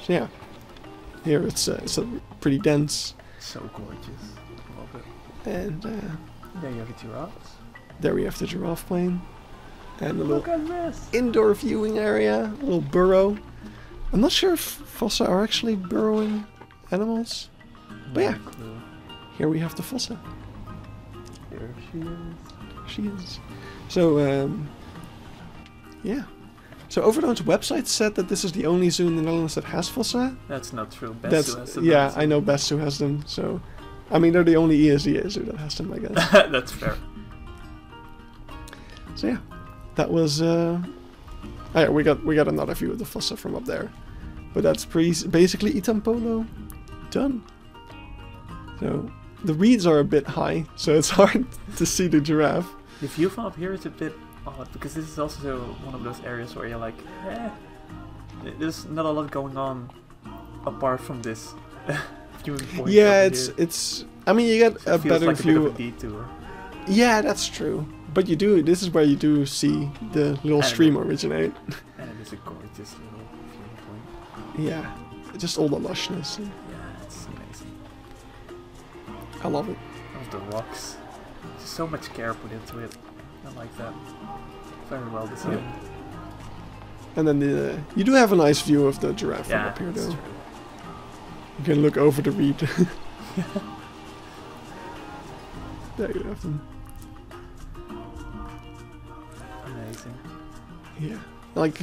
S1: so yeah, here it's uh, it's pretty dense,
S2: so gorgeous. Love it.
S1: and uh,
S2: There you have it the giraffes.
S1: There we have the giraffe plane, and a little
S2: Look at this.
S1: indoor viewing area, a little burrow. I'm not sure if fossa are actually burrowing animals. But yeah.
S2: No.
S1: Here we have the fossa.
S2: There she is.
S1: She is. So, um, yeah. So Overloon's website said that this is the only zoo in the Netherlands that has fossa.
S2: That's not true. Best
S1: That's
S2: has them,
S1: yeah, I know Best Zoo has them. So, I mean, they're the only E EAZA zoo that has them, I guess.
S2: that's fair.
S1: So yeah, that was. Uh, oh yeah, we got we got another view of the fossa from up there, but that's pre- basically Itampolo done. So the reeds are a bit high, so it's hard to see the giraffe.
S2: The view from up here is a bit odd because this is also one of those areas where you're like, eh, there's not a lot going on apart from this
S1: yeah, it's
S2: here.
S1: it's. I mean, you get
S2: it
S1: a better
S2: like
S1: view.
S2: A a detour.
S1: Yeah, that's true. But you do. This is where you do see the little stream originate.
S2: And it is a gorgeous little viewing point.
S1: yeah, just all the lushness.
S2: Yeah, it's amazing.
S1: I love it.
S2: Of the rocks. Just so much care put into it. I like that. Very well designed.
S1: And then the you do have a nice view of the giraffe from
S2: Yeah,
S1: up here, though.
S2: true.
S1: You can look over the reed. there you have them. Yeah, like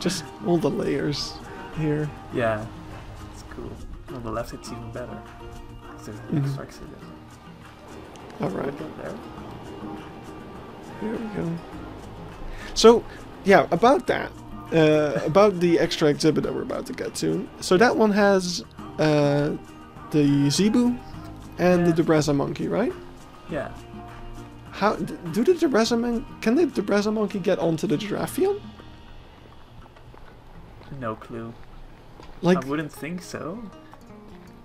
S1: just all the layers here.
S2: Yeah, it's cool. On the left, it's even better. 'cause there's an extra exhibit.
S1: All right.
S2: Right there.
S1: There we go. So, yeah, about that, uh, about the extra exhibit that we're about to get to. So that one has uh, the zebu and the
S2: Yeah.
S1: De Brazza monkey, right?
S2: Yeah.
S1: How do the De Brazza mon- can the De Brazza monkey get onto the giraffe field?
S2: No clue.
S1: Like,
S2: I wouldn't think so.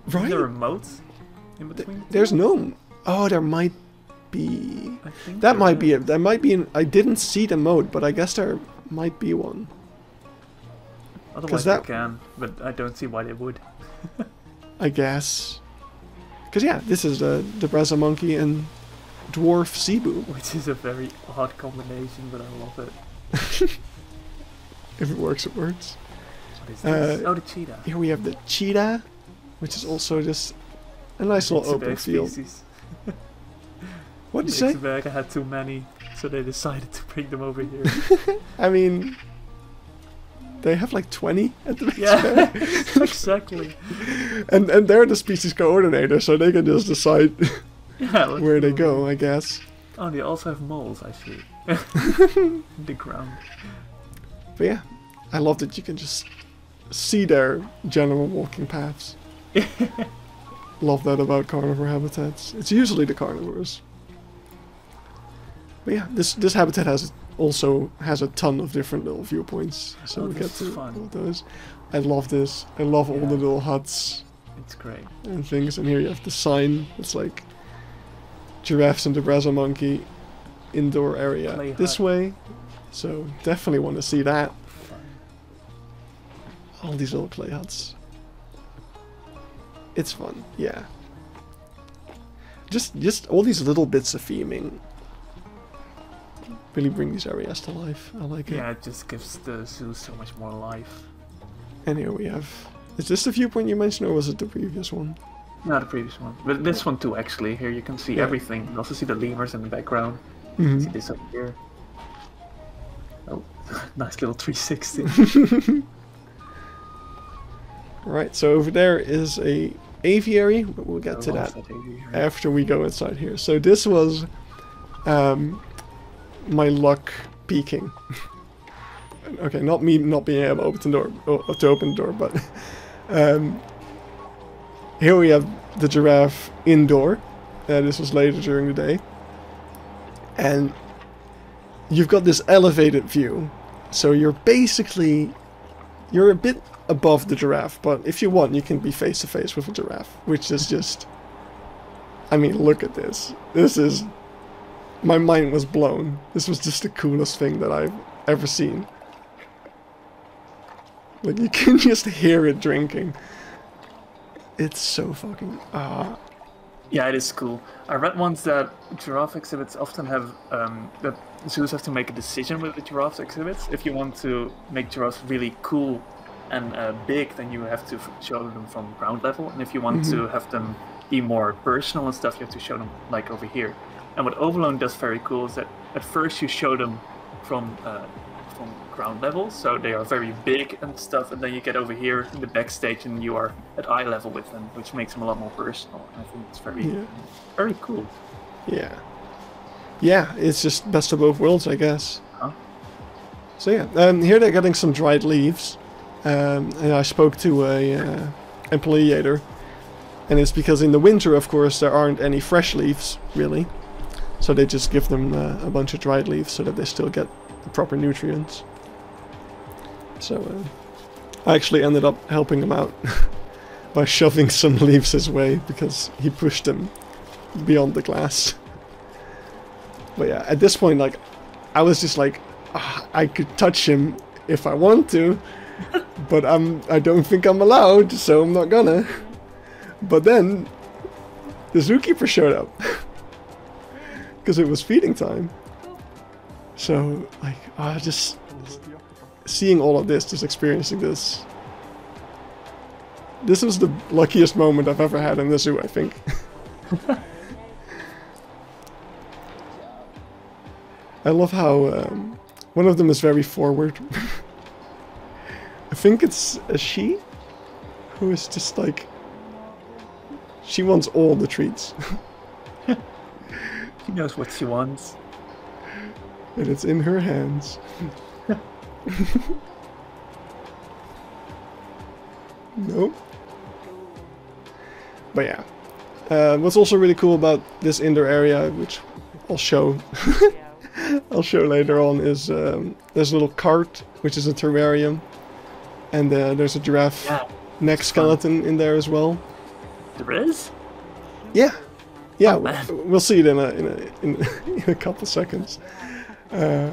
S1: right?
S2: The remote? in between.
S1: There's no. Oh, there might be.
S2: I think
S1: That
S2: there
S1: might be it. There might be. An, I didn't see the mode, but I guess there might be one.
S2: Otherwise,
S1: that-
S2: they can, but I don't see why they would.
S1: I guess. Because yeah, this is the De Brazza monkey and dwarf zebu.
S2: Which is a very odd combination, but I love it.
S1: If it works, it works.
S2: What is this?
S1: Uh,
S2: oh, the cheetah.
S1: Here we have the cheetah, which is also just a nice little open field. What did you say?
S2: Beekse Bergen had too many, so they decided to bring them over here.
S1: I mean, they have like 20 at the
S2: yeah, exactly.
S1: and and they're the species coordinator, so they can just decide
S2: Yeah,
S1: where they go, I guess.
S2: Oh, they also have moles, I see. The ground.
S1: But yeah, I love that you can just see their general walking paths. love that about carnivore habitats. It's usually the carnivores. But yeah, this this habitat has also has a ton of different little viewpoints, so
S2: Oh,
S1: we get to
S2: fun.
S1: all those. I love this. I love all the little huts
S2: It's great.
S1: and things. And here you have the sign. It's like giraffes and De Brazza monkey indoor area
S2: Play
S1: this
S2: hut.
S1: way. So definitely want to see that. All these little clay huts. It's fun, yeah. Just just all these little bits of theming really bring these areas to life. I like it.
S2: Yeah, it just gives the zoo so much more life.
S1: And here we have. Is this the viewpoint you mentioned, or was it the previous one?
S2: Not the previous one, but this one too. Actually, here you can see
S1: Yeah.
S2: everything. You also see the lemurs in the background.
S1: Mhm.
S2: See this over here. Oh, nice little 360.
S1: Right. So over there is a aviary, but we'll get
S2: I
S1: to
S2: love
S1: that after we go inside here. So this was um, my luck peaking. okay, not me not being able to open the door, to open the door, but um, here we have the giraffe indoor. Uh, this was later during the day, and you've got this elevated view. So you're basically you're a bit above the giraffe, but if you want, you can be face to face with a giraffe, which is just. I mean, look at this. This is. My mind was blown. This was just the coolest thing that I've ever seen. Like, you can just hear it drinking. It's so fucking. Ah.
S2: Yeah, it is cool. I read once that giraffe exhibits often have um, that zoos have to make a decision with the giraffe exhibits. If you want to make giraffes really cool and uh, big, then you have to show them from ground level. And if you want to have them be more personal and stuff, you have to show them like over here. And what Overloon does very cool is that at first you show them from uh, from ground level, so they are very big and stuff, and then you get over here in the backstage and you are at eye level with them, which makes them a lot more personal. I think it's very
S1: Yeah.
S2: very cool.
S1: Yeah. Yeah, it's just best of both worlds, I guess.
S2: Huh?
S1: So yeah, um, here they're getting some dried leaves, um, and I spoke to a uh, employeeator, and it's because in the winter, of course, there aren't any fresh leaves really, so they just give them uh, a bunch of dried leaves so that they still get the proper nutrients. So uh, I actually ended up helping him out by shoving some leaves his way because he pushed them beyond the glass. But yeah, at this point, like, I was just like, "Ah, I could touch him if I want to, but I'm I don't think I'm allowed, so I'm not gonna. But then the zookeeper showed up because it was feeding time. So like, I just seeing all of this, just experiencing this. This was the luckiest moment I've ever had in the zoo, I think. I love how um, one of them is very forward. I think it's a she who is just like she wants all the treats,
S2: She knows what she wants.
S1: and it's in her hands. nope. But yeah, uh, what's also really cool about this indoor area, which I'll show I'll show later on is um, there's a little cart which is a terrarium, and uh, there's a giraffe
S2: Yeah,
S1: neck skeleton in there as well.
S2: there is.
S1: Yeah, yeah.
S2: Oh,
S1: we'll see it in a in a in, in a couple seconds. Uh,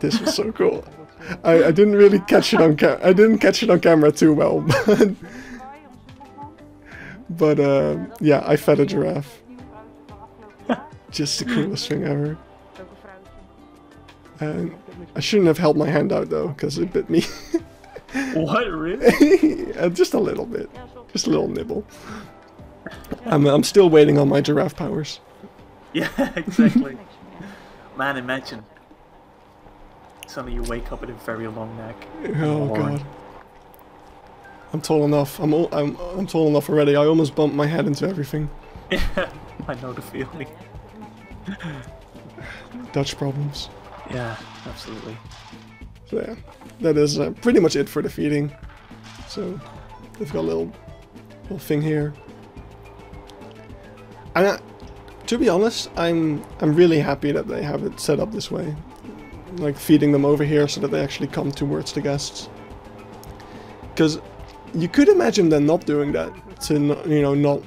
S1: this was so cool. I, I didn't really catch it on cam. I didn't catch it on camera too well, but but uh, yeah, I fed a giraffe. Just the coolest thing ever. And I shouldn't have held my hand out though, because it bit me.
S2: What really?
S1: Uh, just a little bit, just a little nibble. I'm I'm still waiting on my giraffe powers.
S2: yeah, exactly. Man, imagine. Suddenly you wake up with a very long neck.
S1: Oh god. I'm tall enough. I'm al- I'm I'm tall enough already. I almost bumped my head into everything.
S2: I know the feeling.
S1: Dutch problems.
S2: Yeah, absolutely.
S1: So yeah, that is uh, pretty much it for the feeding. So they've got a little little thing here. And uh, to be honest, I'm I'm really happy that they have it set up this way, like feeding them over here so that they actually come towards the guests. Because you could imagine them not doing that to not, you know not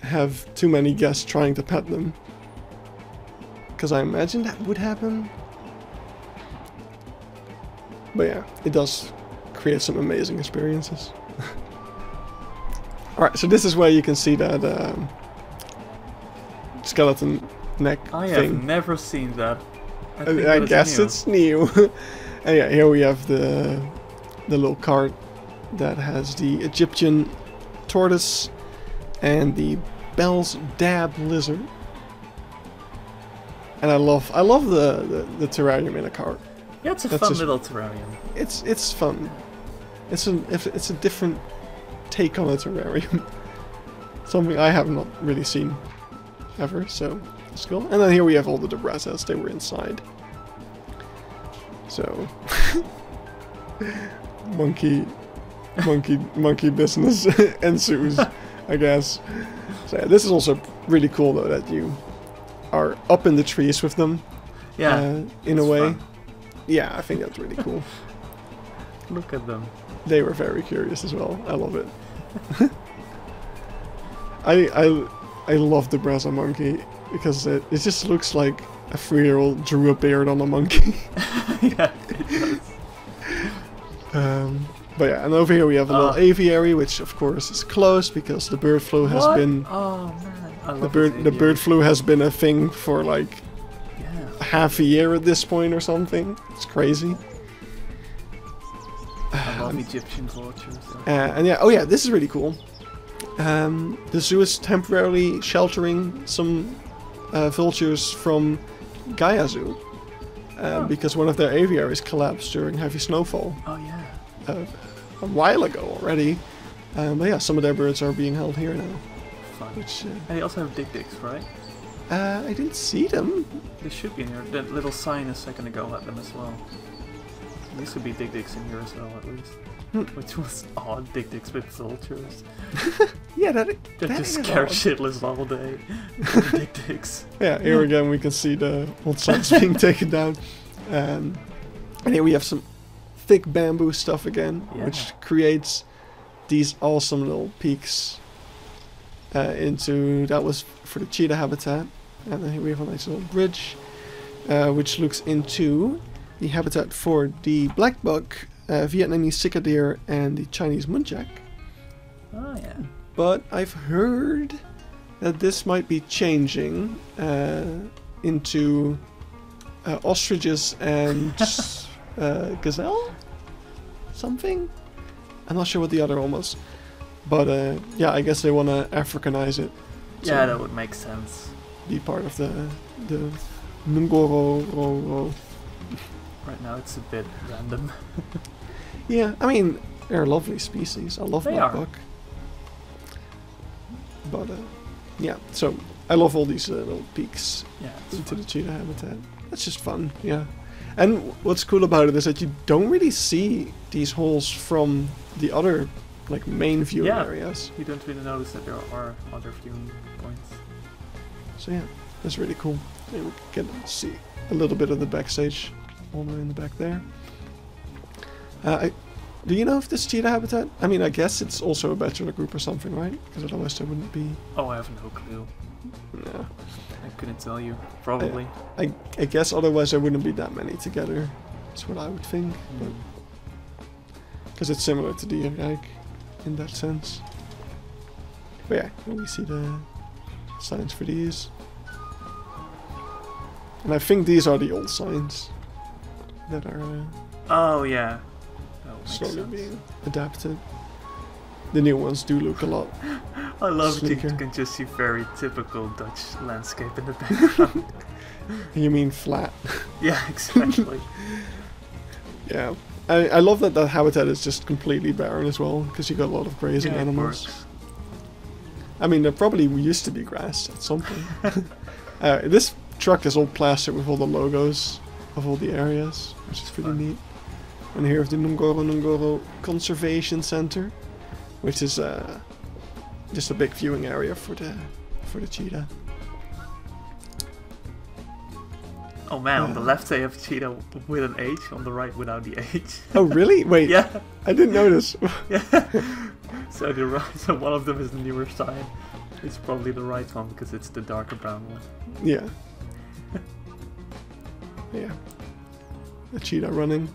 S1: have too many guests trying to pet them. Because I imagine that would happen. But yeah, it does create some amazing experiences. Alright, so this is where you can see that um, skeleton neck
S2: I have never seen that. I,
S1: I, I guess
S2: new.
S1: it's new. and yeah, here we have the the little cart that has the Egyptian tortoise and the Bell's dabb lizard. And I love I love the, the, the terrarium in a cart.
S2: Yeah, it's a
S1: that's
S2: fun
S1: just-
S2: little terrarium.
S1: It's it's fun. It's a it's a different take on a terrarium. Something I have not really seen ever, so it's cool. And then here we have all the De Brazzas, they were inside. So monkey monkey monkey business ensues, I guess. So yeah, this is also really cool though that you are up in the trees with them.
S2: Yeah,
S1: uh, in a way.
S2: fun.
S1: Yeah, I think that's really cool.
S2: look at them.
S1: They were very curious as well. I love it. I I I love De Brazza monkey because it, it just looks like a three-year-old drew a beard on a monkey.
S2: yeah,
S1: um, but yeah, and over here we have a little
S2: Ah.
S1: aviary, which of course is closed because the bird flu has
S2: What?
S1: been
S2: Oh man, I love
S1: the bird the bird flu has been a thing for like
S2: Yeah,
S1: half a year at this point or something. It's crazy.
S2: I love Egyptian vultures.
S1: Uh, and yeah, oh yeah, this is really cool. Um, the zoo is temporarily sheltering some uh, vultures from Gaia Zoo uh,
S2: Oh.
S1: because one of their aviaries collapsed during heavy snowfall
S2: Oh yeah.
S1: uh, a while ago already. Um, but yeah, some of their birds are being held here now,
S2: Fun.
S1: which uh,
S2: And they also have dik-diks, right?
S1: uh, I didn't see them.
S2: They should be in here. That little sign a second ago had them as well. There used to be dik-diks in here as well, at least. Which was odd, dik-diks with vultures.
S1: Yeah, that, that
S2: just
S1: is
S2: scare
S1: odd.
S2: shitless all day. dick dicks.
S1: Yeah, here again we can see the old signs being taken down. Um, and here we have some thick bamboo stuff again,
S2: Yeah.
S1: which creates these awesome little peaks uh, into that was for the cheetah habitat. And then here we have a nice little bridge, uh, which looks into the habitat for the black buck, uh, Vietnamese sika deer, and the Chinese muntjac.
S2: Oh yeah.
S1: But I've heard that this might be changing uh, into uh, ostriches and uh, gazelle? Something? I'm not sure what the other one was. But uh, yeah, I guess they want to Africanize it.
S2: Yeah, that would make sense.
S1: Be part of the the Ngoro. ro- ro.
S2: Right now it's a bit random.
S1: Yeah, I mean they're a lovely species. I love
S2: They are.
S1: buck. But uh, yeah, so I love all these uh, little peaks
S2: Yeah,
S1: into
S2: fun.
S1: the cheetah habitat. That's just fun, yeah. And what's cool about it is that you don't really see these holes from the other, like, main viewing
S2: Yeah.
S1: areas.
S2: You don't really notice that there are other viewing points.
S1: So yeah, that's really cool. Yeah, we can see a little bit of the backstage all the way in the back there. Uh, I Do you know if this cheetah habitat? I mean, I guess it's also a bachelor group or something, right? Because otherwise there wouldn't be.
S2: Oh, I have no clue.
S1: Yeah.
S2: I couldn't tell you. Probably.
S1: I, I guess otherwise there wouldn't be that many together. That's what I would think.
S2: Mm.
S1: Because it's similar to the Rijk in that sense. But yeah, we see the signs for these. And I think these are the old signs that are uh,
S2: Oh yeah.
S1: Slowly being adapted. The new ones do look a lot.
S2: I love that you can just see very typical Dutch landscape in the background.
S1: You mean flat?
S2: yeah, exactly.
S1: Yeah. I, I love that the habitat is just completely barren as well, because you got a lot of grazing
S2: yeah,
S1: animals. I mean, there probably used to be grass at some point. uh, this truck is all plastic with all the logos of all the areas, which is pretty neat. And here is the Ngorongoro Conservation Center, which is uh, just a big viewing area for the for the cheetah.
S2: Oh man, on the left they have cheetah with an H, on the right without the H.
S1: Oh, really? Wait,
S2: yeah,
S1: I didn't notice.
S2: yeah. so the right, so one of them is the newer sign. It's probably the right one because it's the darker brown one.
S1: yeah. yeah. A cheetah running.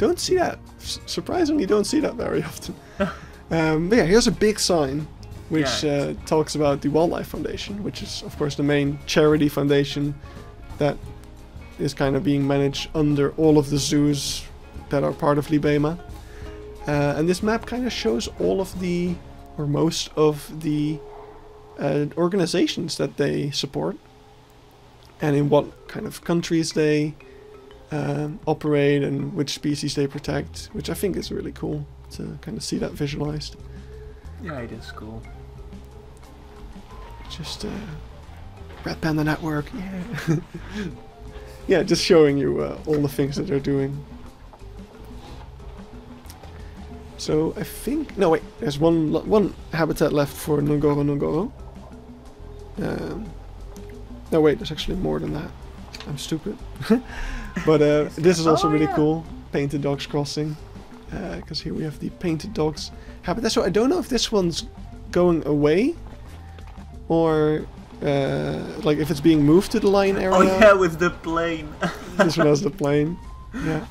S1: Don't see that. S- surprisingly, don't see that very often. um, but yeah, here's a big sign which
S2: Yeah,
S1: uh, talks about the Wildlife Foundation, which is, of course, the main charity foundation that is kind of being managed under all of the zoos that are part of Libema. Uh, and this map kind of shows all of the, or most of the uh, organizations that they support and in what kind of countries they um, operate and which species they protect, which I think is really cool to kind of see that visualized.
S2: Yeah, it is cool.
S1: Just uh, Red Panda Network, yeah. yeah, just showing you uh, all the things that they're doing. So I think no wait, there's one one habitat left for Ngorongoro. Um, no wait, there's actually more than that. I'm stupid. but uh, this is also
S2: Oh,
S1: really
S2: yeah.
S1: cool. Painted Dogs Crossing, because here we have the Painted Dogs habitat. So I don't know if this one's going away or uh, like if it's being moved to the lion area.
S2: Oh yeah, with the plane.
S1: this one has the plane. Yeah.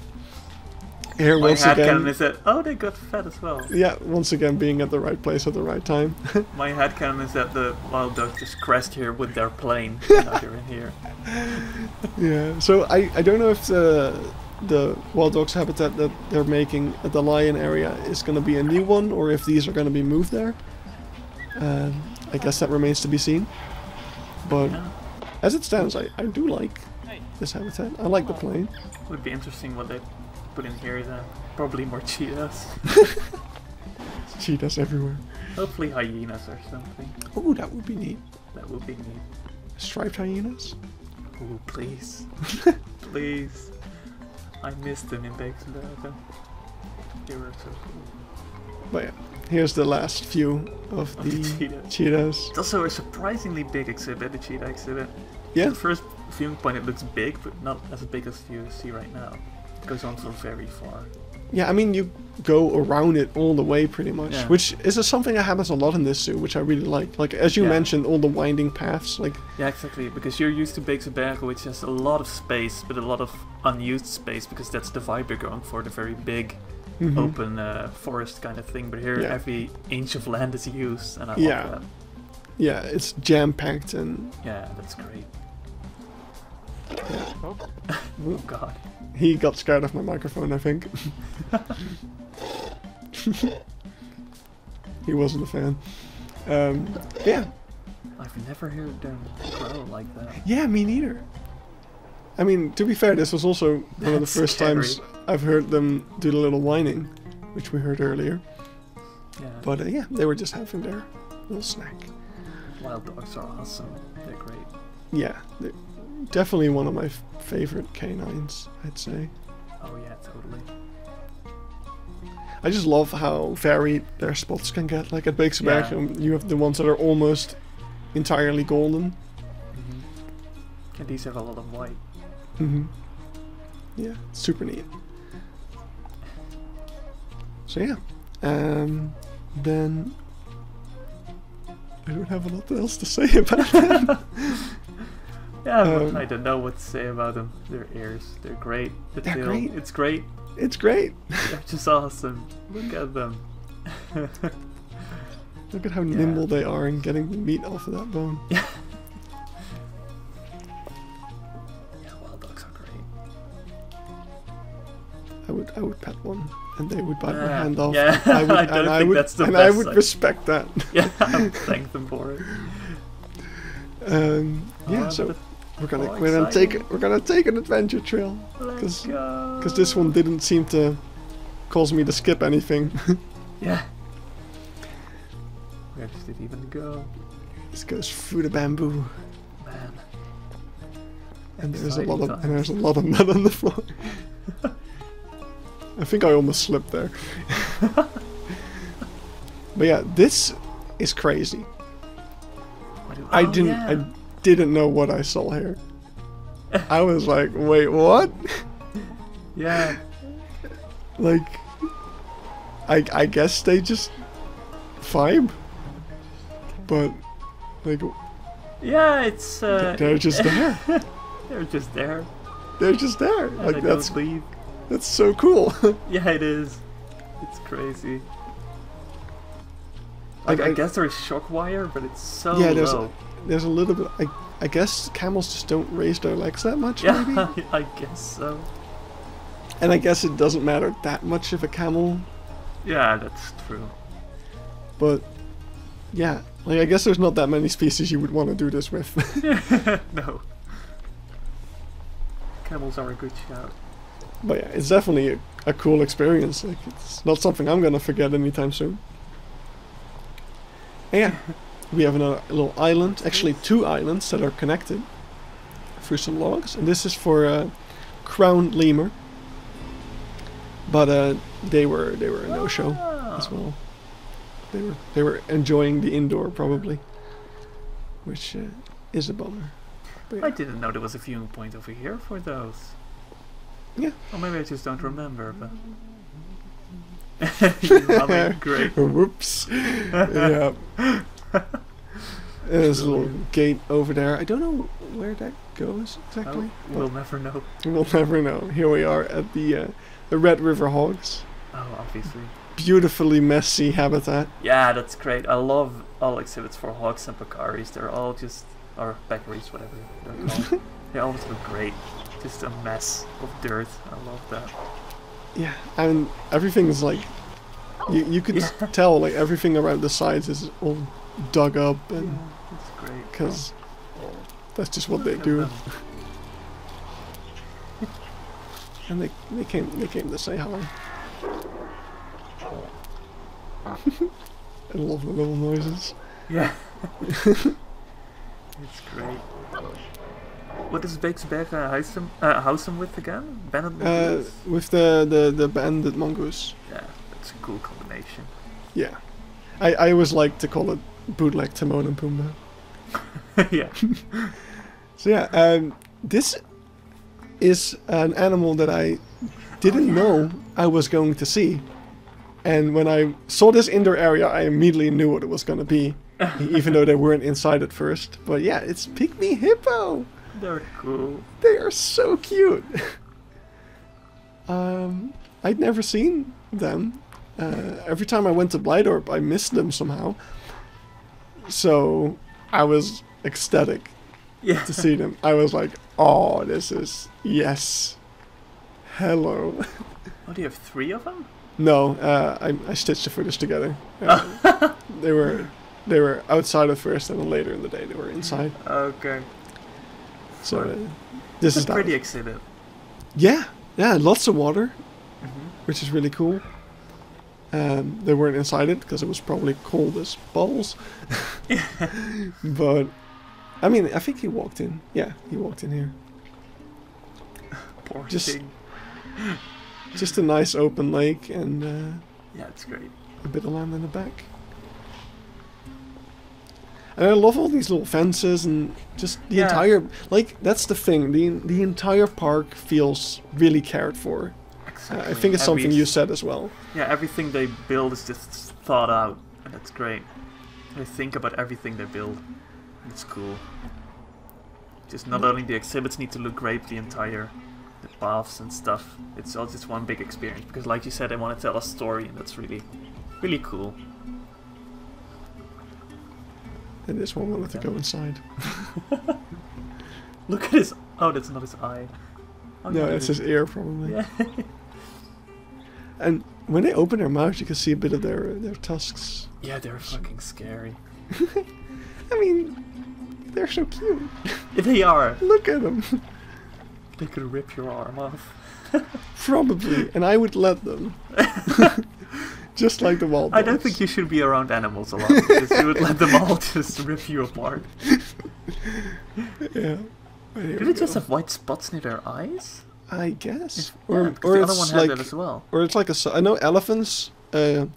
S1: Here
S2: My
S1: once
S2: headcanon
S1: again.
S2: is that oh they got fed as well.
S1: Yeah, once again being at the right place at the right time.
S2: My headcanon is that the wild ducks just crashed here with their plane. and now they're in here.
S1: yeah. So I, I don't know if the the wild dogs habitat that they're making at the lion area is going to be a new one or if these are going to be moved there. Um, I guess that remains to be seen. But
S2: Yeah.
S1: as it stands, I, I do like this habitat. I like the plane.
S2: It Would be interesting what they put in here then. Probably more cheetahs.
S1: Cheetahs everywhere.
S2: Hopefully hyenas or something.
S1: Oh, that would be neat.
S2: That would be neat.
S1: Striped hyenas.
S2: Oh, please. please. I missed them in Beekse Bergen. They were so cool.
S1: But yeah, here's the last view of
S2: Of the
S1: the
S2: cheetahs.
S1: cheetahs.
S2: It's also a surprisingly big exhibit, the cheetah exhibit.
S1: Yeah,
S2: At first viewing point it looks big, but not as big as you see right now. It goes on for very far.
S1: yeah. I mean, you go around it all the way pretty much,
S2: Yeah.
S1: which is a, something that happens a lot in this zoo, which I really like. Like as you
S2: Yeah.
S1: mentioned, all the winding paths. Like
S2: Yeah, exactly. Because you're used to Beekse Bergen, which has a lot of space, but a lot of unused space, because that's the vibe you're going for, the very big,
S1: mhm.
S2: open uh, forest kind of thing. But here,
S1: Yeah.
S2: every inch of land is used, and I
S1: Yeah.
S2: love that.
S1: yeah, it's jam packed and
S2: Yeah, that's great.
S1: yeah.
S2: Oh god.
S1: he got scared of my microphone. I think he wasn't a fan. Um, yeah,
S2: I've never heard them growl like that.
S1: yeah, me neither. I mean, to be fair, this was also one of the first
S2: scary.
S1: times I've heard them do the little whining, which we heard earlier.
S2: Yeah.
S1: But uh, yeah, they were just having their little snack.
S2: Wild dogs are awesome. They're great.
S1: Yeah, they're definitely one of my favorite canines, I'd say.
S2: Oh yeah, totally.
S1: I just love how varied their spots can get. Like at Beekseberg,
S2: Yeah.
S1: um, you have the ones that are almost entirely golden.
S2: hmm And these have a lot of white.
S1: hmm Yeah, super neat. so yeah. Um, then I don't have a lot else to say about them.
S2: Yeah,
S1: Um,
S2: I don't know what to say about them. Their ears, they're great. The
S1: They're
S2: tail,
S1: great.
S2: it's great.
S1: it's great.
S2: They're just awesome. Look at them.
S1: Look at how
S2: Yeah.
S1: nimble they are in getting the meat off of that bone.
S2: yeah, wild dogs are great.
S1: I would I would pet one, and they would bite my hand off.
S2: yeah,
S1: I would,
S2: I don't
S1: and I
S2: think
S1: would,
S2: that's the
S1: and I would respect that.
S2: Yeah, I'll thank them for it.
S1: Um, yeah, so we're gonna
S2: oh,
S1: we're gonna take we're gonna take an adventure trail
S2: Let's
S1: 'Cause-
S2: go.
S1: because this one didn't seem to cause me to skip anything.
S2: Yeah. Where does it even go?
S1: this goes through the bamboo,
S2: Man.
S1: and there's a lot
S2: Exciting
S1: of and there's a lot of mud on the floor. I think I almost slipped there. but yeah, this is crazy.
S2: Do-
S1: I
S2: oh,
S1: didn't
S2: yeah.
S1: I didn't know what I saw here. I was like, wait, what?
S2: Yeah.
S1: like, I I guess they just vibe, but like
S2: Yeah, it's. Uh,
S1: they're just there.
S2: they're just there.
S1: They're just there.
S2: And
S1: Like that's
S2: leave.
S1: that's so cool.
S2: Yeah, it is. It's crazy.
S1: Like,
S2: Like, I,
S1: I-
S2: guess there's shock wire, but it's so
S1: Yeah, there's-
S2: low.
S1: There's a little bit. I I guess camels just don't raise their legs that much.
S2: Yeah,
S1: Maybe.
S2: I guess so.
S1: And I guess it doesn't matter that much if a camel,
S2: Yeah, that's true.
S1: but yeah, like I guess there's not that many species you would want to do this with.
S2: no. Camels are a good shout.
S1: but yeah, it's definitely a, a cool experience. Like it's not something I'm gonna forget anytime soon. And yeah, we have another little island, actually two islands that are connected through some logs, and this is for uh, crowned lemur. But uh, they were they were a no show as well. They were they were enjoying the indoor probably, which uh, is a bummer. But
S2: I didn't know there was a viewing point over here for those.
S1: Yeah.
S2: Or maybe I just don't remember, but. You Great.
S1: Whoops. yeah. There's a little gate over there. I don't know where that goes exactly.
S2: Oh, we'll never know.
S1: we'll never know. Here we are at the uh, the Red River Hogs.
S2: Oh, obviously.
S1: Beautifully messy habitat.
S2: Yeah, that's great. I love all exhibits for hogs and pecaries. They're all just, or peccaries, whatever they're called. they always look great. Just a mess of dirt. I love that.
S1: Yeah, and everything's like you you could
S2: Yeah.
S1: tell like everything around the sides is all dug up and
S2: It's great.
S1: because that's just what they do. And they they came they came to say hi. I love the little noises.
S2: Yeah. it's great. What is Beeksberg uh, house uh, house with again? Banded
S1: Uh,
S2: mongoose?
S1: with the, the, the banded mongoose.
S2: Yeah, that's a cool combination.
S1: Yeah. I, I always like to call it bootleg Timon and Pumbaa.
S2: yeah.
S1: So yeah, um, this is an animal that I didn't know I was going to see. And when I saw this indoor area, I immediately knew what it was going to be. even though they weren't inside at first. But yeah, it's Pygmy Hippo!
S2: They're cool.
S1: They are so cute. um, I'd never seen them. Uh, every time I went to Blijdorp, I missed them somehow. So I was ecstatic
S2: Yeah.
S1: to see them. I was like, "Oh, this is yes, hello."
S2: Oh, do you have three of them?
S1: no, uh, I, I stitched the footage together. Uh, they were they were outside at first, and then later in the day they were inside.
S2: Okay.
S1: So uh, this
S2: It's
S1: is
S2: a
S1: that.
S2: pretty exhibit.
S1: Yeah, yeah, lots of water.
S2: hmm
S1: which is really cool. Um, they weren't inside it because it was probably cold as balls. but I mean, I think he walked in. Yeah, he walked in here.
S2: Poor
S1: Just-
S2: thing.
S1: Just a nice open lake and uh,
S2: Yeah, it's great.
S1: a bit of land in the back. And I love all these little fences and just the
S2: Yeah.
S1: entire like that's the thing. The the entire park feels really cared for.
S2: Exactly.
S1: I think it's something you said as well.
S2: Yeah, everything they build is just thought out, and that's great. They think about everything they build. It's cool. Just not only the exhibits need to look great, the entire the paths and stuff. It's all just one big experience because, like you said, they want to tell a story, and that's really, really cool.
S1: And this one wanted to go inside.
S2: Look at his. Oh, that's not his eye. Oh,
S1: no, it's his ear probably.
S2: Yeah.
S1: And when they open their mouth, you can see a bit of their their tusks.
S2: yeah, they're fucking scary.
S1: I mean, they're so cute.
S2: They are.
S1: Look at them.
S2: They could rip your arm off.
S1: Probably, and I would let them. Just like the wild
S2: I don't think you should be around animals a lot because you would let them all just rip you apart.
S1: Yeah.
S2: Do they just have white spots near their eyes?
S1: I guess.
S2: Yeah,
S1: Or, or it's like,
S2: had that as well.
S1: or it's like a. I know elephants. Uh,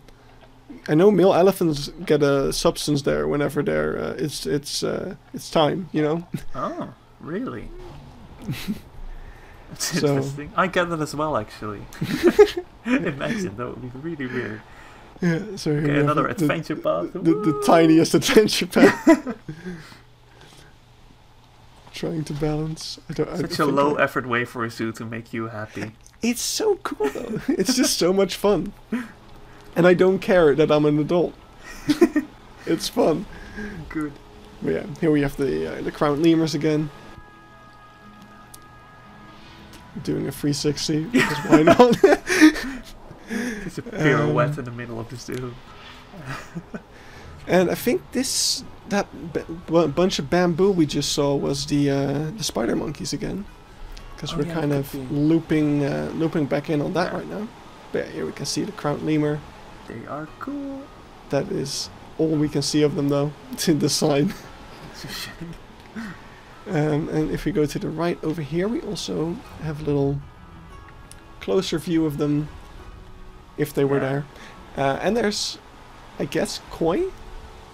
S1: I know male elephants get a substance there whenever they're. Uh, it's it's uh, it's time. You know.
S2: Oh, really? That's
S1: So-
S2: interesting. I get that as well, actually. Imagine that would be really weird.
S1: Yeah. So here
S2: Okay, another
S1: the-
S2: adventure path.
S1: The, the, the tiniest adventure path. Trying to balance. I don't.
S2: Such a low
S1: I-
S2: effort way for a zoo to make you happy.
S1: It's so cool though. it's just so much fun, and I don't care that I'm an adult. it's fun.
S2: Good.
S1: But yeah, here we have the uh, the crown lemurs again. Doing a 360 because why not?
S2: it's a pirouette
S1: Um,
S2: in the middle of the zoo.
S1: and I think this that bunch of bamboo we just saw was the uh, the spider monkeys again, because
S2: Oh,
S1: we're
S2: yeah,
S1: kind of
S2: be.
S1: looping uh, looping back in on that right now. But yeah, here we can see the crown lemur.
S2: They are cool.
S1: That is all we can see of them though. In the sign.
S2: It's a shame.
S1: Um, and if we go to the right over here, we also have a little closer view of them if they were
S2: Yeah.
S1: there. Uh, and there's, I guess, koi,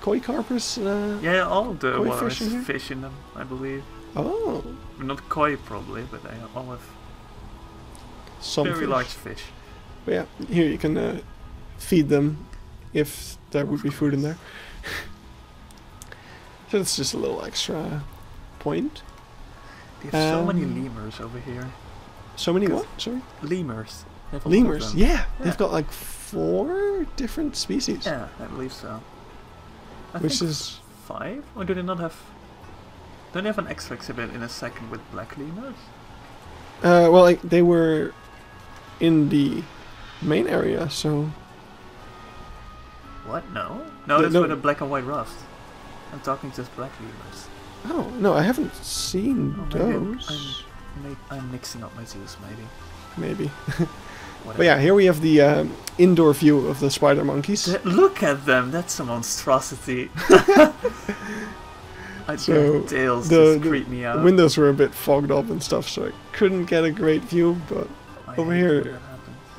S1: koi carpers. Uh,
S2: Yeah, all the
S1: Koi
S2: well,
S1: fish in here?
S2: fish in them, I believe.
S1: Oh,
S2: Not koi, probably, but they all have
S1: some
S2: very
S1: fish.
S2: large fish.
S1: But yeah, here you can uh, feed them if there would be food in there. so it's just a little extra point.
S2: They have so many
S1: Um,
S2: lemurs over here.
S1: So many what? Sorry,
S2: Lemurs. They have a lot of
S1: lemurs. Yeah,
S2: Yeah.
S1: they've got like four different species,
S2: Yeah, I believe so. I
S1: which
S2: think
S1: is
S2: five, or do they not have? Don't they have an extra exhibit in a second with black lemurs?
S1: Uh, well, like, they were in the main area, so
S2: What? No, no, that's
S1: no.
S2: with a black and white ruffed. I'm talking just black lemurs.
S1: oh no, I haven't seen
S2: Oh,
S1: those.
S2: I'm, I'm mixing up my zoos, maybe.
S1: Maybe,
S2: Whatever.
S1: but yeah, here we have the um, indoor view of the spider monkeys.
S2: Th- Look at them! That's a monstrosity. I
S1: So,
S2: tails
S1: the-
S2: just
S1: the
S2: creep me
S1: The windows were a bit fogged up and stuff, so I couldn't get a great view, but
S2: I
S1: over here-
S2: that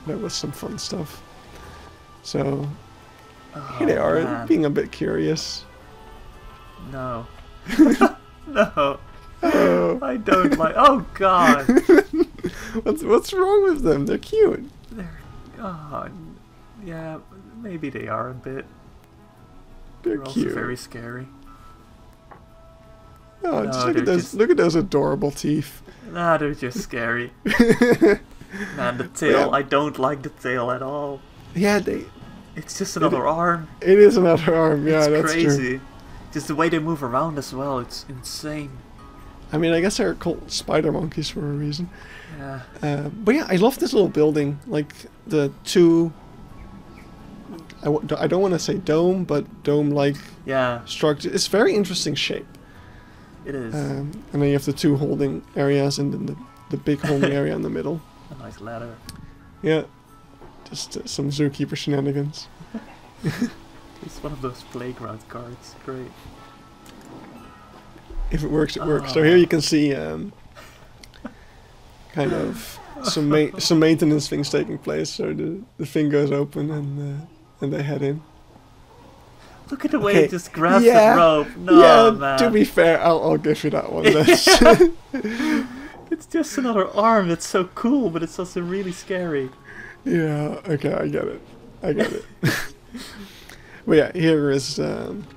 S1: there was some fun stuff. So
S2: Oh,
S1: here they are,
S2: man.
S1: being a bit curious.
S2: No. no.
S1: Oh,
S2: I don't like. Oh God.
S1: what's what's wrong with them? They're cute.
S2: They're. Oh, yeah. Maybe they are a bit.
S1: They're
S2: They're also
S1: cute.
S2: very scary.
S1: Oh, just
S2: No,
S1: look at those!
S2: just-
S1: Look at those adorable teeth.
S2: Nah, they're just scary. Man, the tail.
S1: Yeah.
S2: I don't like the tail at all.
S1: yeah, they.
S2: It's just another arm.
S1: It is another arm. Yeah,
S2: it's
S1: that's true.
S2: crazy. Just the way they move around as well. It's insane.
S1: I mean, I guess they're called spider monkeys for a reason.
S2: Yeah.
S1: Uh, but yeah, I love this little building. Like the two. I, w- I don't want to say dome, but dome-like
S2: Yeah.
S1: structure. It's very interesting shape.
S2: It is
S1: Um, and then you have the two holding areas and then the, the big holding area in the middle.
S2: a nice ladder.
S1: Yeah. Just uh, some zookeeper shenanigans.
S2: It's one of those playground cards. Great.
S1: If it works, it works. So here you can see um, kind of some ma- some maintenance things taking place. So the, the thing goes open and uh, and they head in.
S2: Look at the way
S1: Okay,
S2: it just grabs
S1: yeah,
S2: the rope. No,
S1: yeah,
S2: man.
S1: to be fair, I'll, I'll give you that one. That's,
S2: It's just another arm. It's so cool, but it's also really scary.
S1: Yeah, okay, I get it. I get it. but yeah, here is um,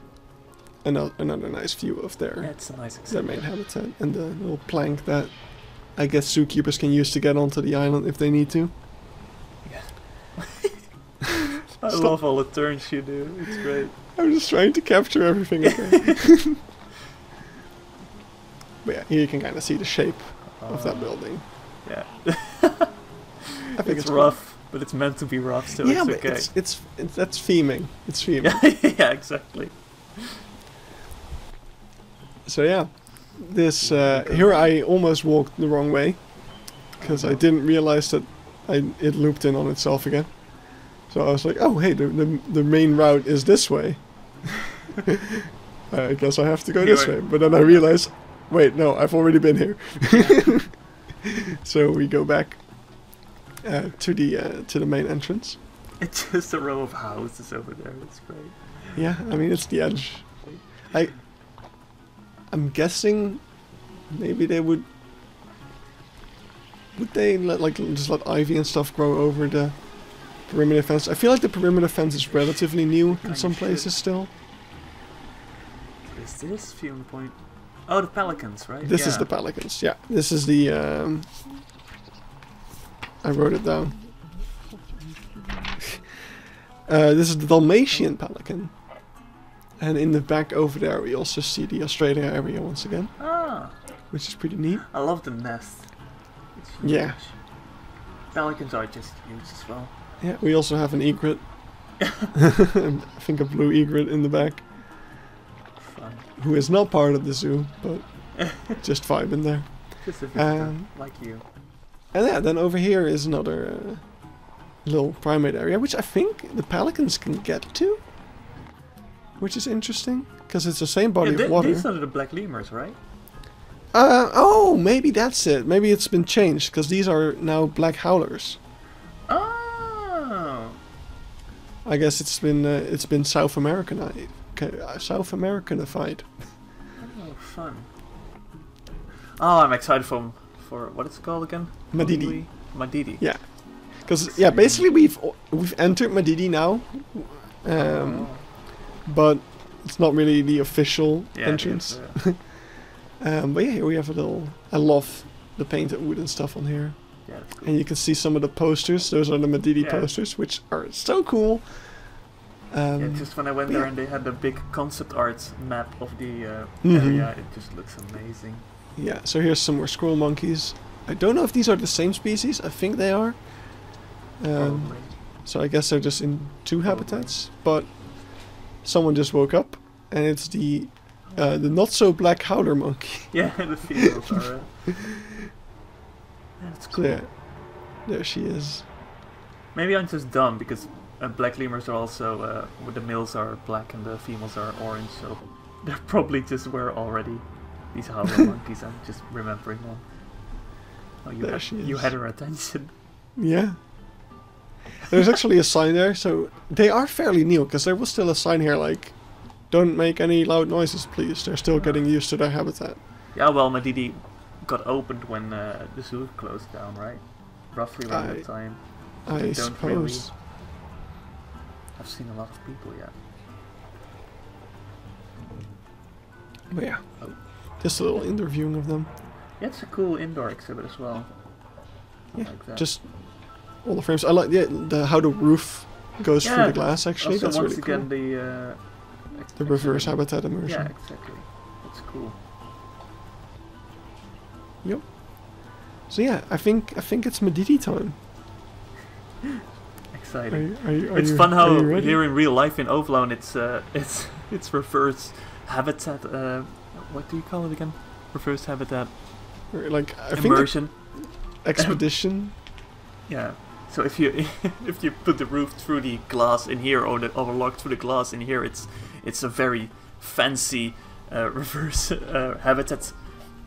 S1: another, another nice view of
S2: Yeah,
S1: their,
S2: it's a nice
S1: their main habitat and the little plank that I guess zookeepers can use to get onto the island if they need to.
S2: Yeah.
S1: I
S2: love all the turns you do. It's great.
S1: I'm just trying to capture everything. Okay. but yeah, here you can kind of see the shape of that
S2: Uh,
S1: building.
S2: Yeah.
S1: I think
S2: it's,
S1: cool.
S2: rough, but it's meant to be rough, so
S1: yeah,
S2: it's okay.
S1: it's, it's it's that's theming. It's theming.
S2: yeah, exactly.
S1: So yeah, this uh, here I almost walked the wrong way because I didn't realize that I it looped in on itself again. So I was like, oh hey, the the, the main route is this way. I guess I have to go this way. But then I realized, wait, no, I've already been here. so we go back uh, to the uh, to the main entrance.
S2: It's just a row of houses over there. It's great.
S1: Yeah, I mean it's the edge. I I'm guessing maybe they would would they let like just let ivy and stuff grow over the perimeter fence? I feel like the perimeter fence is relatively new in some places still.
S2: What is this viewing point? Oh, the pelicans, right?
S1: This is the pelicans. Yeah, this is the um I wrote it down. uh, this is the Dalmatian pelican. And in the back over there we also see the Australia area once again,
S2: Ah,
S1: which is pretty neat.
S2: I love the nest. It's
S1: Yeah.
S2: Pelicans are just huge as well.
S1: Yeah, we also have an egret. I think a blue egret in the back,
S2: Fun.
S1: who is not part of the zoo, but just vibing there.
S2: Just a visitor,
S1: Um,
S2: like you.
S1: And yeah, then over here is another uh, little primate area, which I think the pelicans can get to, which is interesting because it's the same body
S2: yeah,
S1: of water.
S2: These are the black lemurs, right?
S1: Uh, oh, maybe that's it. Maybe it's been changed because these are now black howlers.
S2: Oh,
S1: I guess it's been uh, it's been South Americanized, uh, South Americanified.
S2: oh, fun. Oh, I'm excited for for what it's called again?
S1: Madidi.
S2: Madidi.
S1: Yeah, because yeah, basically we've we've entered Madidi now, um,
S2: Oh.
S1: But it's not really the official
S2: Yeah,
S1: entrance.
S2: uh,
S1: Um, but yeah, here we have a little. I love the painted wood and stuff on here,
S2: yeah, cool.
S1: and you can see some of the posters. Those are the Madidi
S2: Yeah.
S1: posters, which are so cool. Um,
S2: yeah, just when I went there
S1: yeah.
S2: and they had the big concept art map of the uh,
S1: Mhm.
S2: area, it just looks amazing.
S1: yeah, so here's some more squirrel monkeys. I don't know if these are the same species. I think they are. Um,
S2: Probably.
S1: so I guess they're just in two habitats. But someone just woke up, and it's the uh, the not so black howler monkey.
S2: Yeah, the females are. Yeah, that's
S1: So yeah, there she is.
S2: Maybe I'm just dumb because uh, black lemurs are also uh, the males are black and the females are orange, so they're probably just were already these howler monkeys. I'm just remembering them. Oh, you
S1: There
S2: had,
S1: she
S2: you had her attention.
S1: Yeah. There's actually a sign there, so they are fairly new, because there was still a sign here like, don't make any loud noises, please. They're still getting used to their habitat.
S2: Yeah, well, Madidi got opened when uh, the zoo closed down, right? Roughly around
S1: I-
S2: that time.
S1: I
S2: They don't really-
S1: suppose.
S2: I've seen a lot of people, yeah.
S1: But yeah,
S2: Oh.
S1: just a little interviewing of them.
S2: Yeah, it's a cool indoor exhibit as well. I
S1: Yeah,
S2: like that.
S1: Just all the frames. I like yeah, the how the roof goes through the glass. Actually, that's
S2: once
S1: really
S2: again,
S1: cool.
S2: the uh,
S1: The reverse habitat immersion.
S2: Yeah, exactly. That's cool. Yep.
S1: So yeah, I think I think it's Madidi time. Are
S2: Exciting.
S1: you, are you, are
S2: it's
S1: you,
S2: fun how
S1: you
S2: here in real life in Overloon it's uh, it's it's reverse habitat. Uh, what do you call it again? Reverse habitat
S1: like I think
S2: immersion.
S1: the expedition.
S2: Yeah. So if you if you put the roof through the glass in here or the or lock through the glass in here, it's it's a very fancy uh, reverse uh, habitat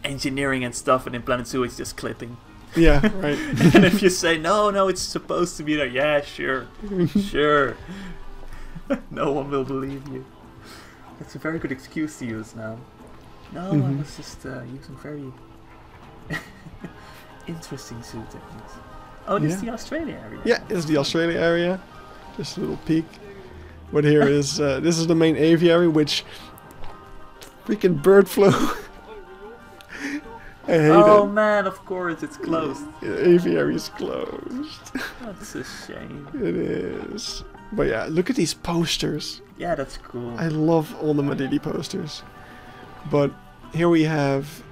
S2: engineering and stuff. And in Planet Zoo, it's just clipping.
S1: yeah, right.
S2: and if you say no, no, it's supposed to be there. Yeah, sure, sure. no one will believe you. That's a very good excuse to use now. No, I
S1: Mhm.
S2: was just uh, using very interesting zoo techniques. Oh, this is the Australia area.
S1: Yeah, it's the Australia area. Just a little peek. But here is uh, this is the main aviary, which freaking bird flu. I hate
S2: Oh
S1: it.
S2: man, of course it's closed.
S1: The aviary is closed.
S2: That's a shame.
S1: it is. But yeah, look at these posters.
S2: Yeah, that's cool.
S1: I love all the Madidi posters. But here we have.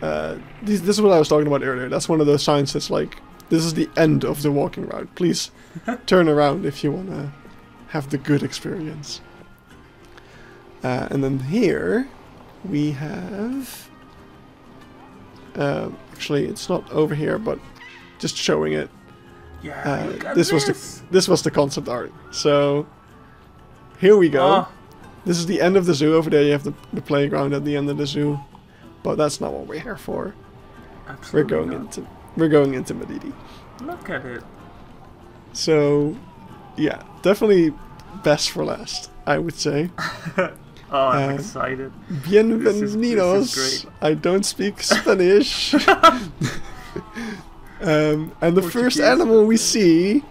S1: Uh, this, this is what I was talking about earlier. That's one of those signs that's like, this is the end of the walking route. Please turn around if you want to have the good experience. Uh, and then here we have. Uh, actually, it's not over here, but just showing it.
S2: yeah,
S1: Uh,
S2: at
S1: this was the
S2: this.
S1: this was the concept art. So here we go.
S2: Oh,
S1: This is the end of the zoo. Over there, you have the, the playground at the end of the zoo. But that's not what we're here for. We're going
S2: not.
S1: into we're going into Madidi.
S2: Look at it.
S1: So, yeah, definitely best for last, I would say.
S2: Oh, I'm
S1: Uh,
S2: excited.
S1: Bienvenidos.
S2: great.
S1: I don't speak Spanish. um, and the first animal we see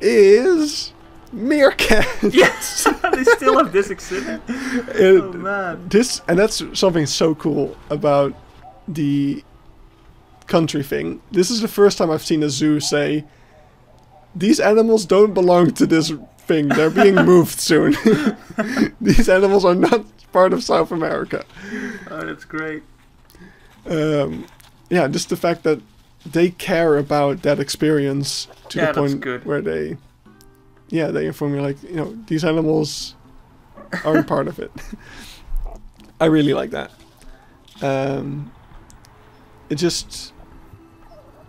S1: is meerkat.
S2: Yes, they still have this exhibit.
S1: It-
S2: Oh man.
S1: this and that's something so cool about the country thing. This is the first time I've seen a zoo say these animals don't belong to this thing. They're being moved soon. these animals are not part of South America.
S2: Oh, that's great.
S1: Um, yeah, just the fact that they care about that experience to
S2: Yeah,
S1: the point
S2: good.
S1: where they, yeah, they inform you like, you know, these animals aren't part of it. I really like that. Um, it just,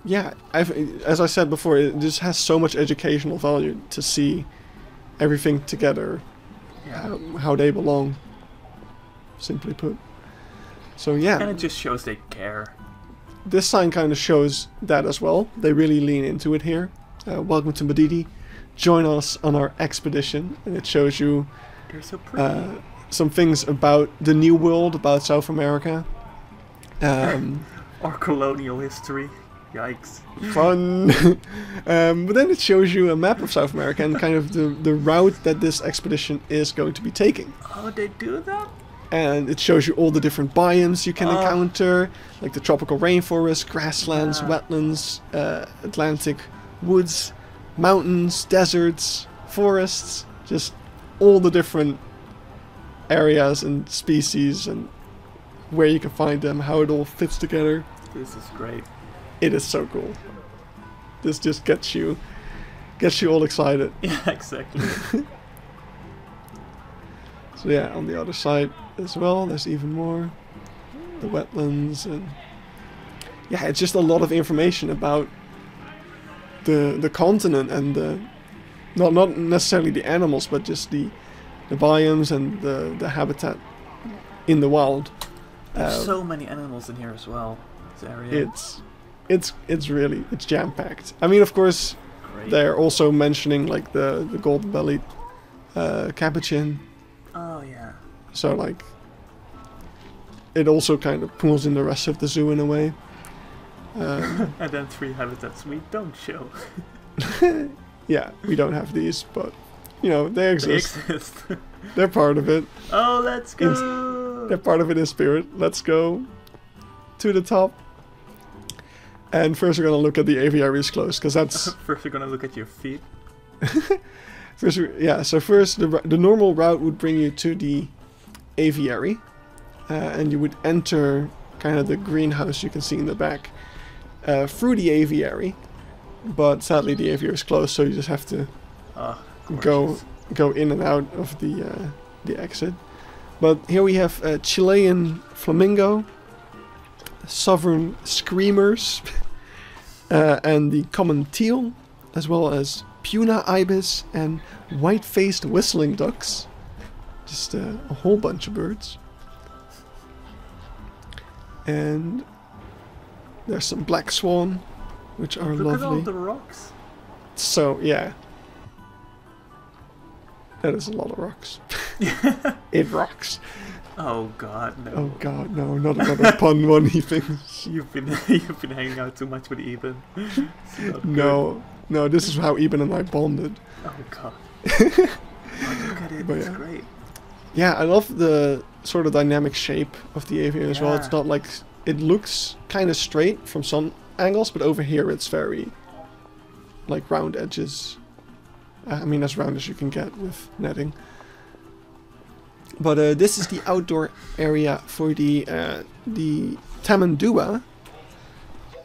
S1: yeah, I've, as I said before, it just has so much educational value to see everything together,
S2: Yeah.
S1: um, how they belong. Simply put. So yeah
S2: And it just shows they care.
S1: this sign kind of shows that as well. They really lean into it here. Uh, welcome to Madidi. Join us on our expedition, and it shows you
S2: so pretty.
S1: uh, some things about the New World, about South America. Um,
S2: or colonial history. Yikes.
S1: fun. um, but then it shows you a map of South America and kind of the, the route that this expedition is going to be taking.
S2: Oh, they do that?
S1: and it shows you all the different biomes you can
S2: Oh.
S1: encounter, like the tropical rainforest, grasslands,
S2: Yeah.
S1: wetlands, uh, Atlantic woods, mountains, deserts, forests, just all the different areas and species and where you can find them, how it all fits together.
S2: This is great.
S1: It is so cool. This just gets you gets you all excited.
S2: Yeah, exactly.
S1: So yeah, on the other side as well, there's even more. The wetlands and yeah, it's just a lot of information about the the continent and the not not necessarily the animals, but just the the biomes and the the habitat in the wild.
S2: There's
S1: Um,
S2: so many animals in here as well. This area.
S1: it's it's it's really it's jam packed. I mean, of course,
S2: great.
S1: they're also mentioning like the the golden bellied uh, capuchin
S2: Oh, yeah.
S1: So like, it also kind of pulls in the rest of the zoo in a way. Um,
S2: And then three habitats we don't show.
S1: yeah, we don't have these, but you know they
S2: They
S1: exist. They're part of it.
S2: oh, let's go!
S1: They're part of it in spirit. Let's go to the top. And first we're gonna look at the aviaries close, because that's
S2: First, we're gonna look at your feet.
S1: first. Yeah, so first the the normal route would bring you to the aviary, uh, and you would enter kind of the greenhouse you can see in the back uh, through the aviary. But sadly, the aviary is closed, so you just have to
S2: Oh,
S1: go. Go in and out of the uh, the exit. But here we have a Chilean flamingo, southern screamers, uh, and the common teal, as well as puna ibis and white-faced whistling ducks. Just uh, a whole bunch of birds. And there's some black swan, which are
S2: Look at all
S1: lovely.
S2: the rocks.
S1: So yeah, that is a lot of rocks. it rocks.
S2: Oh god, no.
S1: Oh god, no, not another pun one he thinks.
S2: You've been you've been hanging out too much with Eben. It's.
S1: No, no, this is how Eben and I bonded.
S2: Oh god. oh, look at it.
S1: But
S2: It's
S1: yeah.
S2: great.
S1: Yeah, I love the sort of dynamic shape of the avian as well. It's not like it looks kind of straight from some angles, but over here it's very like round edges. I mean, as round as you can get with netting. But uh, this is the outdoor area for the uh, the Tamandua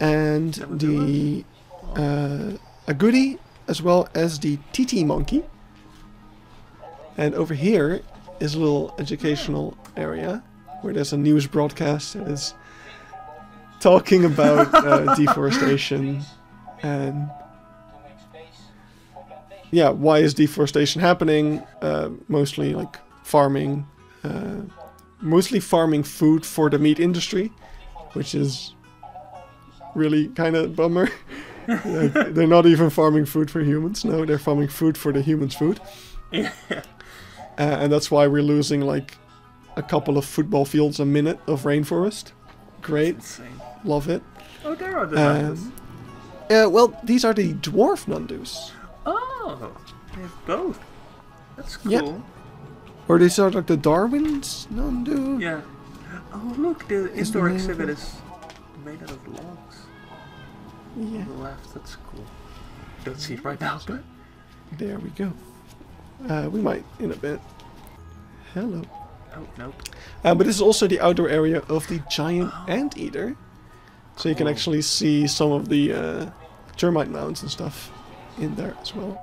S1: and the uh, agouti as well as the titi monkey. And over here is a little educational area where there's a news broadcast that is talking about uh, deforestation and yeah, why is deforestation happening? Uh, mostly like farming, uh, mostly farming food for the meat industry, which is really kind of bummer. They're not even farming food for humans. No, they're farming food for the humans' food.
S2: Yeah.
S1: Uh, and that's why we're losing like a couple of football fields a minute of rainforest. Great, love it.
S2: Oh, there are the.
S1: Um, uh, well, these are the dwarf nandus.
S2: Oh, they have both. That's cool.
S1: Yeah. Or these are like the Darwin's nandu.
S2: Yeah. Oh, look, the indoor exhibit is made out of logs.
S1: Yeah,
S2: On the left, that's cool. Don't see it right now, but
S1: there we go. Uh, we might in a bit. Hello.
S2: oh nope.
S1: Uh, but this is also the outdoor area of the giant anteater. So you can actually see some of the uh, termite mounds and stuff in there as well.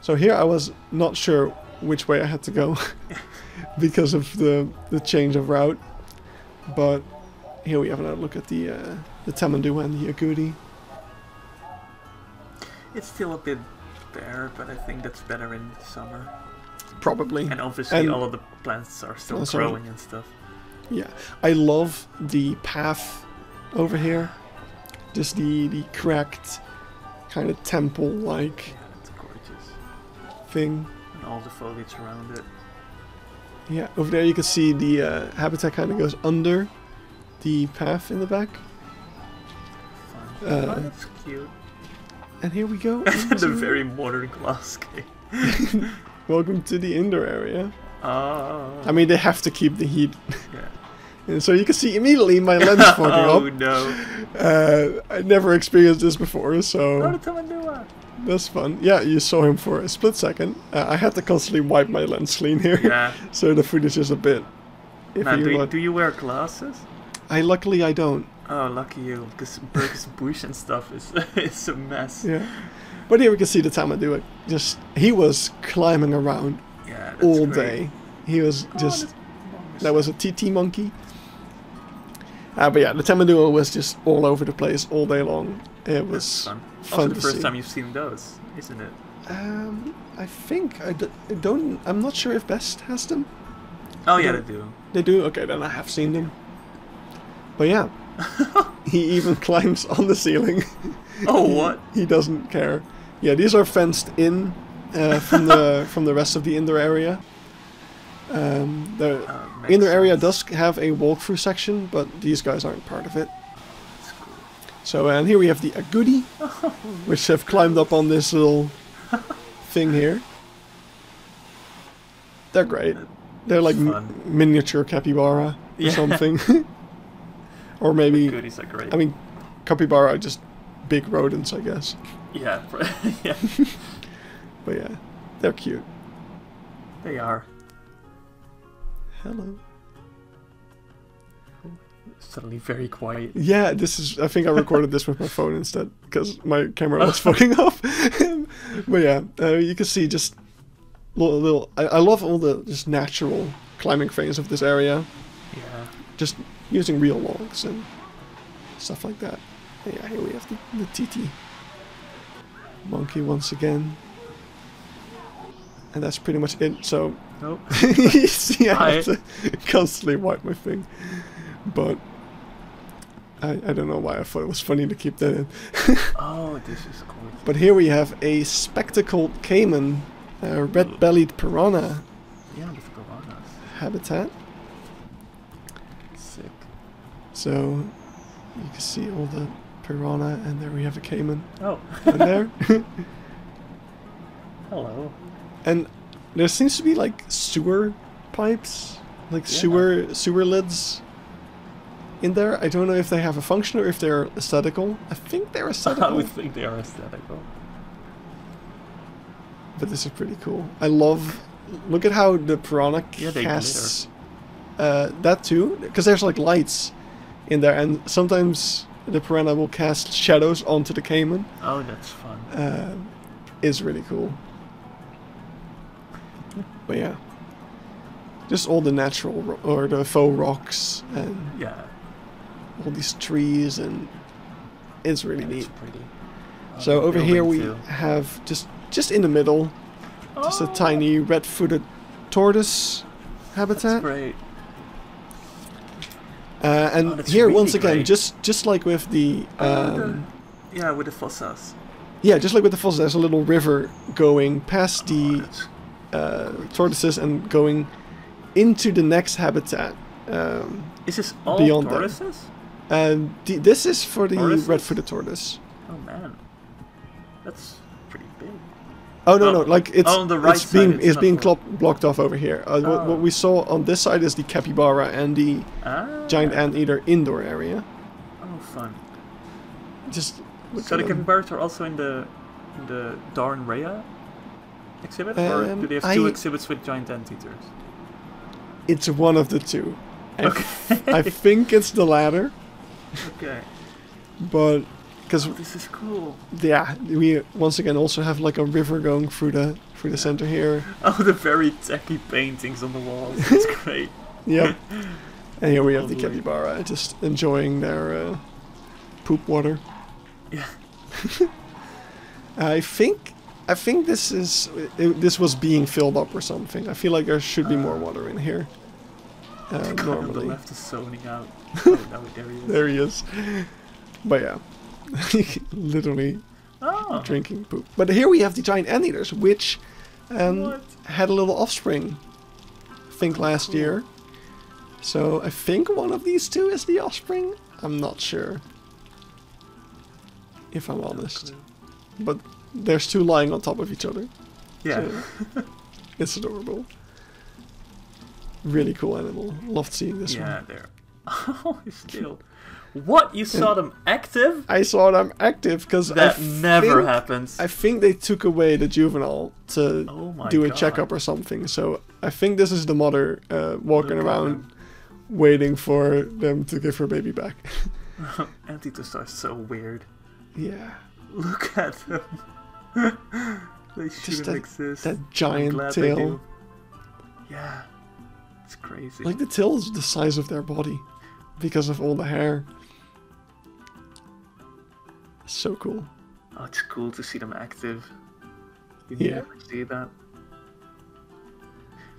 S1: So here I was not sure which way I had to go because of the, the change of route. But here we have another look at the uh, the Tamandu and the Agouti.
S2: It's still a bit bare, but I think that's better in summer.
S1: Probably.
S2: And obviously,
S1: And-
S2: all of the plants are still
S1: sorry.
S2: growing and stuff.
S1: Yeah, I love the path over here. Just the the cracked kind of temple-like
S2: Yeah,
S1: thing.
S2: And all the foliage around it.
S1: Yeah, over there you can see the uh, habitat kind of goes under the path in the back. Uh,
S2: oh, that's cute.
S1: And here we go.
S2: the very modern glasscape.
S1: Welcome to the indoor area.
S2: Oh.
S1: I mean, they have to keep the heat.
S2: yeah.
S1: And so you can see immediately my lens fogging
S2: oh
S1: up.
S2: no.
S1: Uh, I never experienced this before,
S2: Oh,
S1: so that's fun. Yeah, you saw him for a split second. Uh, I had to constantly wipe my lens clean here,
S2: Yeah.
S1: so the footage is a bit.
S2: Now, do, you, do you wear glasses?
S1: I luckily I don't.
S2: Oh, lucky you, because Burgers' Bush and stuff is it's a mess.
S1: Yeah. But here we can see the Tamanduat. Just he was climbing around
S2: Yeah,
S1: all
S2: great.
S1: day. He was
S2: Oh,
S1: just
S2: that's-
S1: that was a titi monkey. Uh, but yeah, the Tamanduat was just all over the place all day long. It was
S2: fun.
S1: fun
S2: also, the first
S1: see.
S2: time you've seen those, isn't it?
S1: Um, I think I, d- I don't. I'm not sure if Best has them.
S2: Oh yeah,
S1: Yeah.
S2: they do.
S1: They do. Okay, then I have seen them. But yeah, he even climbs on the ceiling.
S2: Oh what?
S1: he doesn't care. Yeah, these are fenced in uh, from the from the rest of the indoor area. Um, the
S2: Uh,
S1: indoor area does have a walkthrough section, but these guys aren't part of it.
S2: Cool.
S1: So, and here we have the agouti, which have climbed up on this little thing here. They're great. They're like m- miniature capybara or
S2: Yeah.
S1: something. or maybe,
S2: Goodies are great.
S1: I mean, capybara are just big rodents, I guess.
S2: yeah, yeah,
S1: But yeah, they're cute.
S2: they are.
S1: Hello.
S2: Suddenly very quiet.
S1: Yeah, this is. I think I recorded this with my phone instead because my camera was fucking up. but yeah, uh, you can see just little. little I, I love all the just natural climbing frames of this area.
S2: Yeah.
S1: Just using real logs and stuff like that. Yeah, here we have the, the titi monkey once again. And that's pretty much it. So
S2: Nope.
S1: you see, I have to constantly wipe my thing. But I, I don't know why I thought it was funny to keep that in.
S2: Oh, this is cool.
S1: But here we have a spectacled caiman, a red-bellied piranha
S2: Yeah, with piranhas.
S1: habitat. Sick. So you can see all the piranha, and there we have a caiman
S2: Oh,
S1: in there.
S2: hello.
S1: and there seems to be like sewer pipes, like
S2: Yeah.
S1: sewer sewer lids in there. I don't know if they have a function or if they're aesthetical. I think they're aesthetical.
S2: I would think they are aesthetical.
S1: but this is pretty cool. I love. Look at how the piranha
S2: Yeah,
S1: casts uh, that too, because there's like lights in there, and sometimes the piranha will cast shadows onto the caiman.
S2: Oh, that's fun.
S1: uh, is really cool. But yeah, just all the natural ro- or the faux rocks and
S2: Yeah,
S1: all these trees and it's really
S2: yeah, it's
S1: neat.
S2: pretty. Oh,
S1: So over here we
S2: too.
S1: have just just in the middle, just a
S2: Oh,
S1: tiny red-footed tortoise
S2: That's
S1: habitat.
S2: great.
S1: Uh, and
S2: Oh,
S1: here
S2: really
S1: once again,
S2: great.
S1: just just like with the
S2: Oh, the-
S1: um,
S2: yeah, with the fossas.
S1: yeah, just like with the fossas, there's a little river going past
S2: Oh,
S1: the
S2: that's-
S1: uh, tortoises and going into the next habitat. Um,
S2: Is this all
S1: beyond
S2: tortoises?
S1: and the, this is for the
S2: Tortoises?
S1: red-footed tortoise.
S2: Oh man, that's pretty big.
S1: Oh no,
S2: Oh,
S1: no, like it's
S2: on the right
S1: it's
S2: side,
S1: being
S2: it's
S1: it's being blocked off over here. Uh, what, what
S2: Oh.
S1: we saw on this side is the capybara and the
S2: Ah,
S1: giant anteater indoor area.
S2: Oh, fun.
S1: Just
S2: So the capybaras are also in the in the Darn Rhea exhibit, or
S1: Um,
S2: do they have two
S1: I-
S2: exhibits with giant anteaters?
S1: It's one of the two. I,
S2: Okay.
S1: I think it's the latter,
S2: okay.
S1: but because
S2: Oh, this is cool.
S1: yeah, we once again also have like a river going through the through the center here.
S2: Oh, the very tacky paintings on the walls. It's great.
S1: Yep. and here we have the
S2: Lovely.
S1: capybara just enjoying their uh, poop water.
S2: Yeah.
S1: I think I think this is it, this was being filled up or something. I feel like there should be more water in here. Uh,
S2: on the
S1: normally,
S2: left is zoning out. Oh, no, there he is.
S1: there he is. But yeah, literally
S2: Oh,
S1: drinking poop. But here we have the giant anteaters, which um, had a little offspring. I think last
S2: Cool.
S1: year. So I think one of these two is the offspring. I'm not sure. If I'm honest. But there's two lying on top of each other.
S2: yeah.
S1: So it's adorable. Really cool animal. Loved seeing this one.
S2: yeah, there. Oh, still. What? You saw them active?
S1: I saw them active because
S2: That never
S1: think,
S2: happens.
S1: I think they took away the juvenile to
S2: Oh
S1: do a
S2: God.
S1: checkup or something. So I think this is the mother uh, walking
S2: at
S1: around
S2: them.
S1: waiting for them to give her baby back.
S2: Anteaters are so weird.
S1: yeah.
S2: Look at them. They shouldn't
S1: that-
S2: exist.
S1: That giant tail.
S2: Yeah. It's crazy.
S1: Like the tail is the size of their body because of all the hair. So cool.
S2: oh, it's cool to see them active. You
S1: Yeah.
S2: never see that.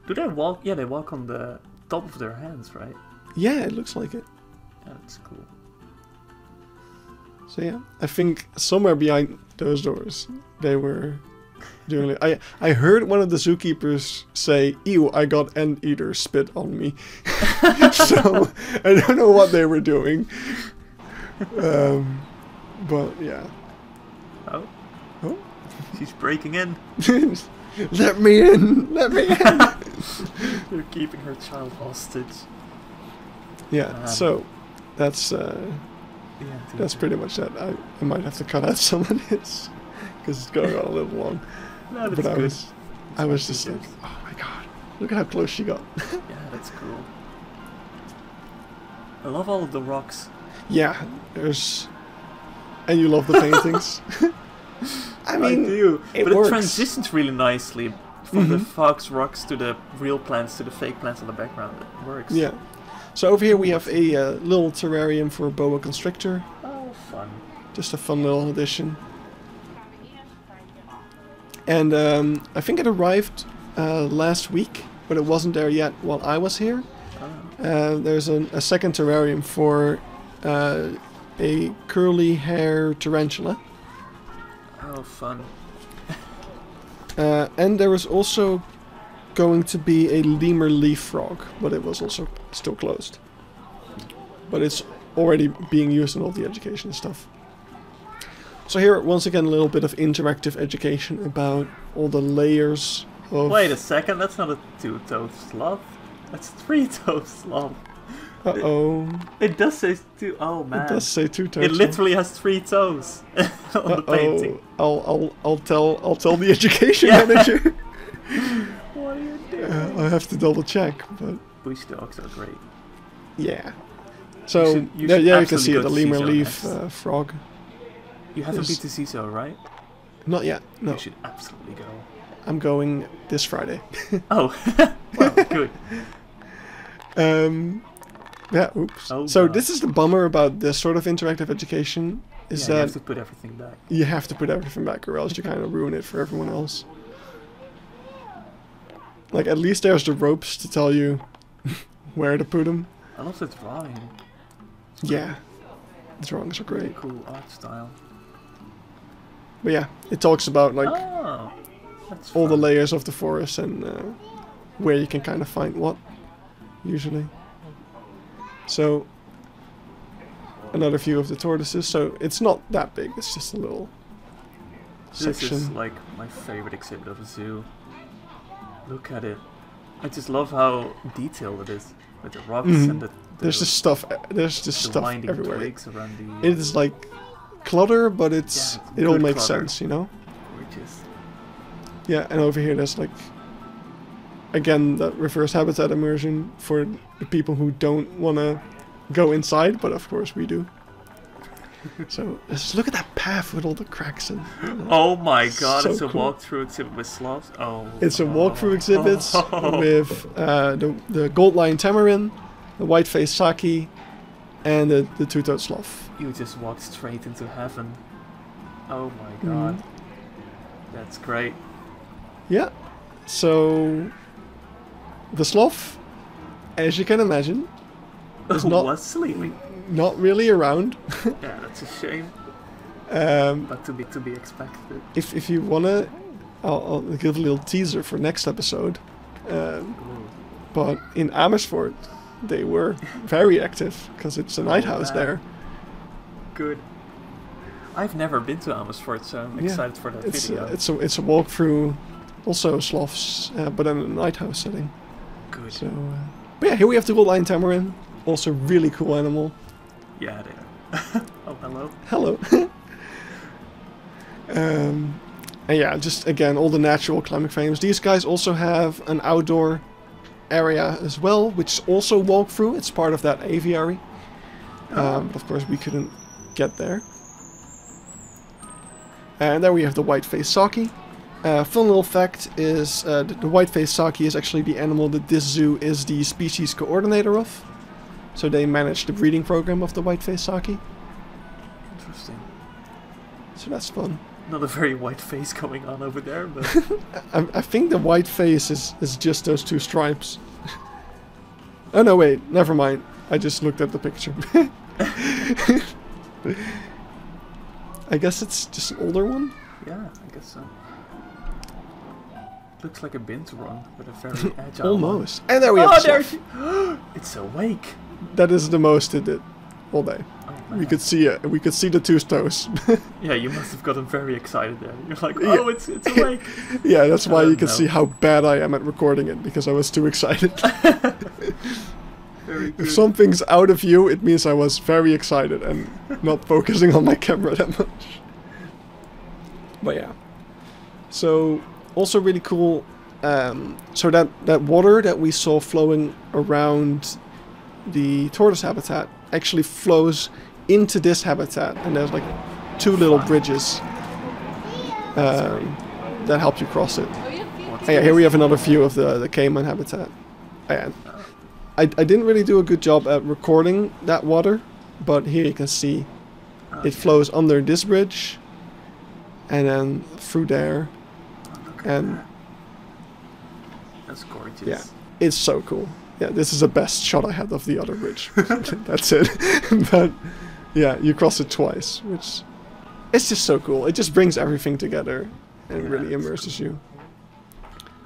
S2: Do they walk? Yeah, they walk on the top of their hands, right?
S1: Yeah, it looks like it.
S2: Yeah, that's cool.
S1: So yeah, I think somewhere behind those doors they were doing it. I I heard one of the zookeepers say, "Ew, I got anteater spit on me." so I don't know what they were doing. Um, but yeah.
S2: Oh,
S1: Oh,
S2: she's breaking in.
S1: let me in! Let me in!
S2: They're keeping her child hostage.
S1: yeah.
S2: Um,
S1: So that's uh,
S2: Yeah,
S1: that's pretty much that. I, I might have to cut out some of this because it's going on a little long.
S2: No, that's
S1: but I
S2: good.
S1: was I was just like, oh my god, look at how close she got.
S2: Yeah, that's cool. I love all of the rocks.
S1: yeah, there's, and you love the paintings. I mean,
S2: do,
S1: it
S2: but
S1: works.
S2: it transitions really nicely from the
S1: Mhm.
S2: fox rocks to the real plants to the fake plants in the background. It works.
S1: yeah. So over here we have a uh, little terrarium for a boa constrictor.
S2: Oh, fun.
S1: Just a fun little addition. And um, I think it arrived uh, last week, but it wasn't there yet while I was here.
S2: Oh,
S1: Uh, there's an, a second terrarium for uh, a curly hair tarantula.
S2: oh fun.
S1: Uh, and there was also going to be a lemur leaf frog, but it was also still closed. But it's already being used in all the education stuff. So here, once again, a little bit of interactive education about all the layers of...
S2: Wait a second, that's not a two-toed sloth. That's three-toed sloth.
S1: Uh-oh.
S2: It does say two. Oh man.
S1: It does say two toes.
S2: It literally has three toes on
S1: Uh-oh.
S2: the painting.
S1: I'll, I'll, I'll tell, I'll tell the education
S2: Yeah.
S1: manager.
S2: What are you doing?
S1: Uh, I have to double check, but
S2: Bush dogs are great.
S1: yeah. So
S2: should- you
S1: yeah, yeah, you can see it, the lemur leaf uh, frog.
S2: You haven't been to CISO, right?
S1: Not yet. No,
S2: You should absolutely go.
S1: I'm going this Friday.
S2: Oh, well, good.
S1: Um, yeah. Oops.
S2: Oh,
S1: so
S2: God.
S1: this is the bummer about this sort of interactive education is
S2: yeah, you have to put everything back.
S1: you have to put everything back, or else you kind of ruin it for everyone else. Like at least there's the ropes to tell you where to put them.
S2: I love the drawing.
S1: Yeah, the drawings are great.
S2: cool art style.
S1: But yeah, it talks about like
S2: oh,
S1: all the layers of the forest and uh, where you can kind of find what, usually. So, another view of the tortoises. So it's not that big. It's just a little
S2: This
S1: section.
S2: is like my favorite exhibit of a zoo. Look at it. I just love how detailed it is with the rocks
S1: Mhm.
S2: and the, the,
S1: There's just stuff. There's just
S2: the
S1: stuff everywhere.
S2: twigs around the.
S1: It is like clutter, but it's
S2: Yeah,
S1: it all makes
S2: clutter.
S1: sense, you know.
S2: gorgeous.
S1: Yeah, and over here there's like again that reverse habitat immersion for the people who don't want to go inside, but of course we do. so let's just look at that path with all the cracks in.
S2: Oh my god,
S1: So
S2: it's a
S1: cool.
S2: walkthrough exhibit with sloths. Oh.
S1: It's a walkthrough exhibits
S2: Oh.
S1: with uh, the the gold lion tamarin, the white faced saki, and the the two toed sloth.
S2: You just walked straight into heaven. Oh my
S1: Mm-hmm.
S2: god. That's great.
S1: Yeah. So the sloth, as you can imagine, is not
S2: was sleeping.
S1: not really around.
S2: Yeah, that's a shame.
S1: Um,
S2: But to be to be expected.
S1: if if you wanna, I'll, I'll give a little teaser for next episode. Um, but in Amersfoort, they were very active because it's a night
S2: Oh,
S1: house there.
S2: Good. I've never been to Amersfoort, so I'm
S1: Yeah,
S2: excited for that
S1: It's
S2: video.
S1: a, it's a it's a walkthrough, also sloths, uh, but in a night house setting.
S2: Good.
S1: So, uh, but yeah, here we have the gold lion tamarin, also really cool animal.
S2: Yeah, they are. oh, hello.
S1: Hello. um, and yeah, just again all the natural climbing frames. These guys also have an outdoor area as well, which also walk through. It's part of that aviary. Um, but of course, we couldn't get there. And there we have the white-faced saki. Uh, fun little fact is uh, the, the white-faced saki is actually the animal that this zoo is the species coordinator of. So they manage the breeding program of the white-faced saki.
S2: Interesting.
S1: So that's fun.
S2: Not a very white face going on over there, but
S1: I, I think the white face is, is just those two stripes. oh no, wait, never mind. I just looked at the picture. I guess it's just an older one.
S2: yeah, I guess so. Looks like a Binturong, but a very agile one.
S1: Almost. And there we oh, have
S2: Oh,
S1: the
S2: there she... It's awake.
S1: That is the most it did all day.
S2: Oh,
S1: We could see it. We could see the two toes.
S2: Yeah, you must have gotten very excited there. You're like,
S1: Yeah.
S2: oh, it's it's awake.
S1: yeah, that's why you can
S2: no.
S1: see how bad I am at recording it because I was too excited.
S2: Very good.
S1: if something's out of view, it means I was very excited and not focusing on my camera that much. But yeah. So also really cool. Um, so that that water that we saw flowing around the tortoise habitat actually flows into this habitat, and there's like two little bridges um, that help you cross it. Oh, yeah, here we have another view of the, the caiman habitat. And I, I didn't really do a good job at recording that water, but here you can see it flows under this bridge and then through there. And.
S2: That's gorgeous.
S1: yeah, it's so cool. Yeah, this is the best shot I had of the other bridge. That's it. but yeah, you cross it twice, which it's just so cool. It just brings everything together and
S2: Yeah,
S1: really immerses you.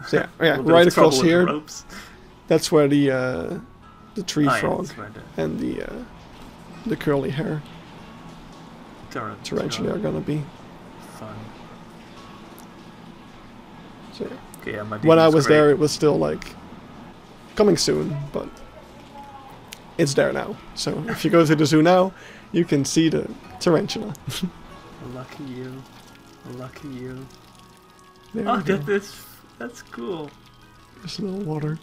S1: So yeah, yeah, right across here. That's where the uh, the tree
S2: yeah,
S1: frog
S2: that's where the-
S1: and the uh, the curly hair
S2: Tar-
S1: tarantula are gonna be.
S2: Fun.
S1: So
S2: Okay, yeah,
S1: when I was
S2: great.
S1: there, it was still like coming soon, but it's there now. So if you go to the zoo now, you can see the tarantula.
S2: Lucky you. Lucky you.
S1: There
S2: Oh, that is that's cool.
S1: Just a little water.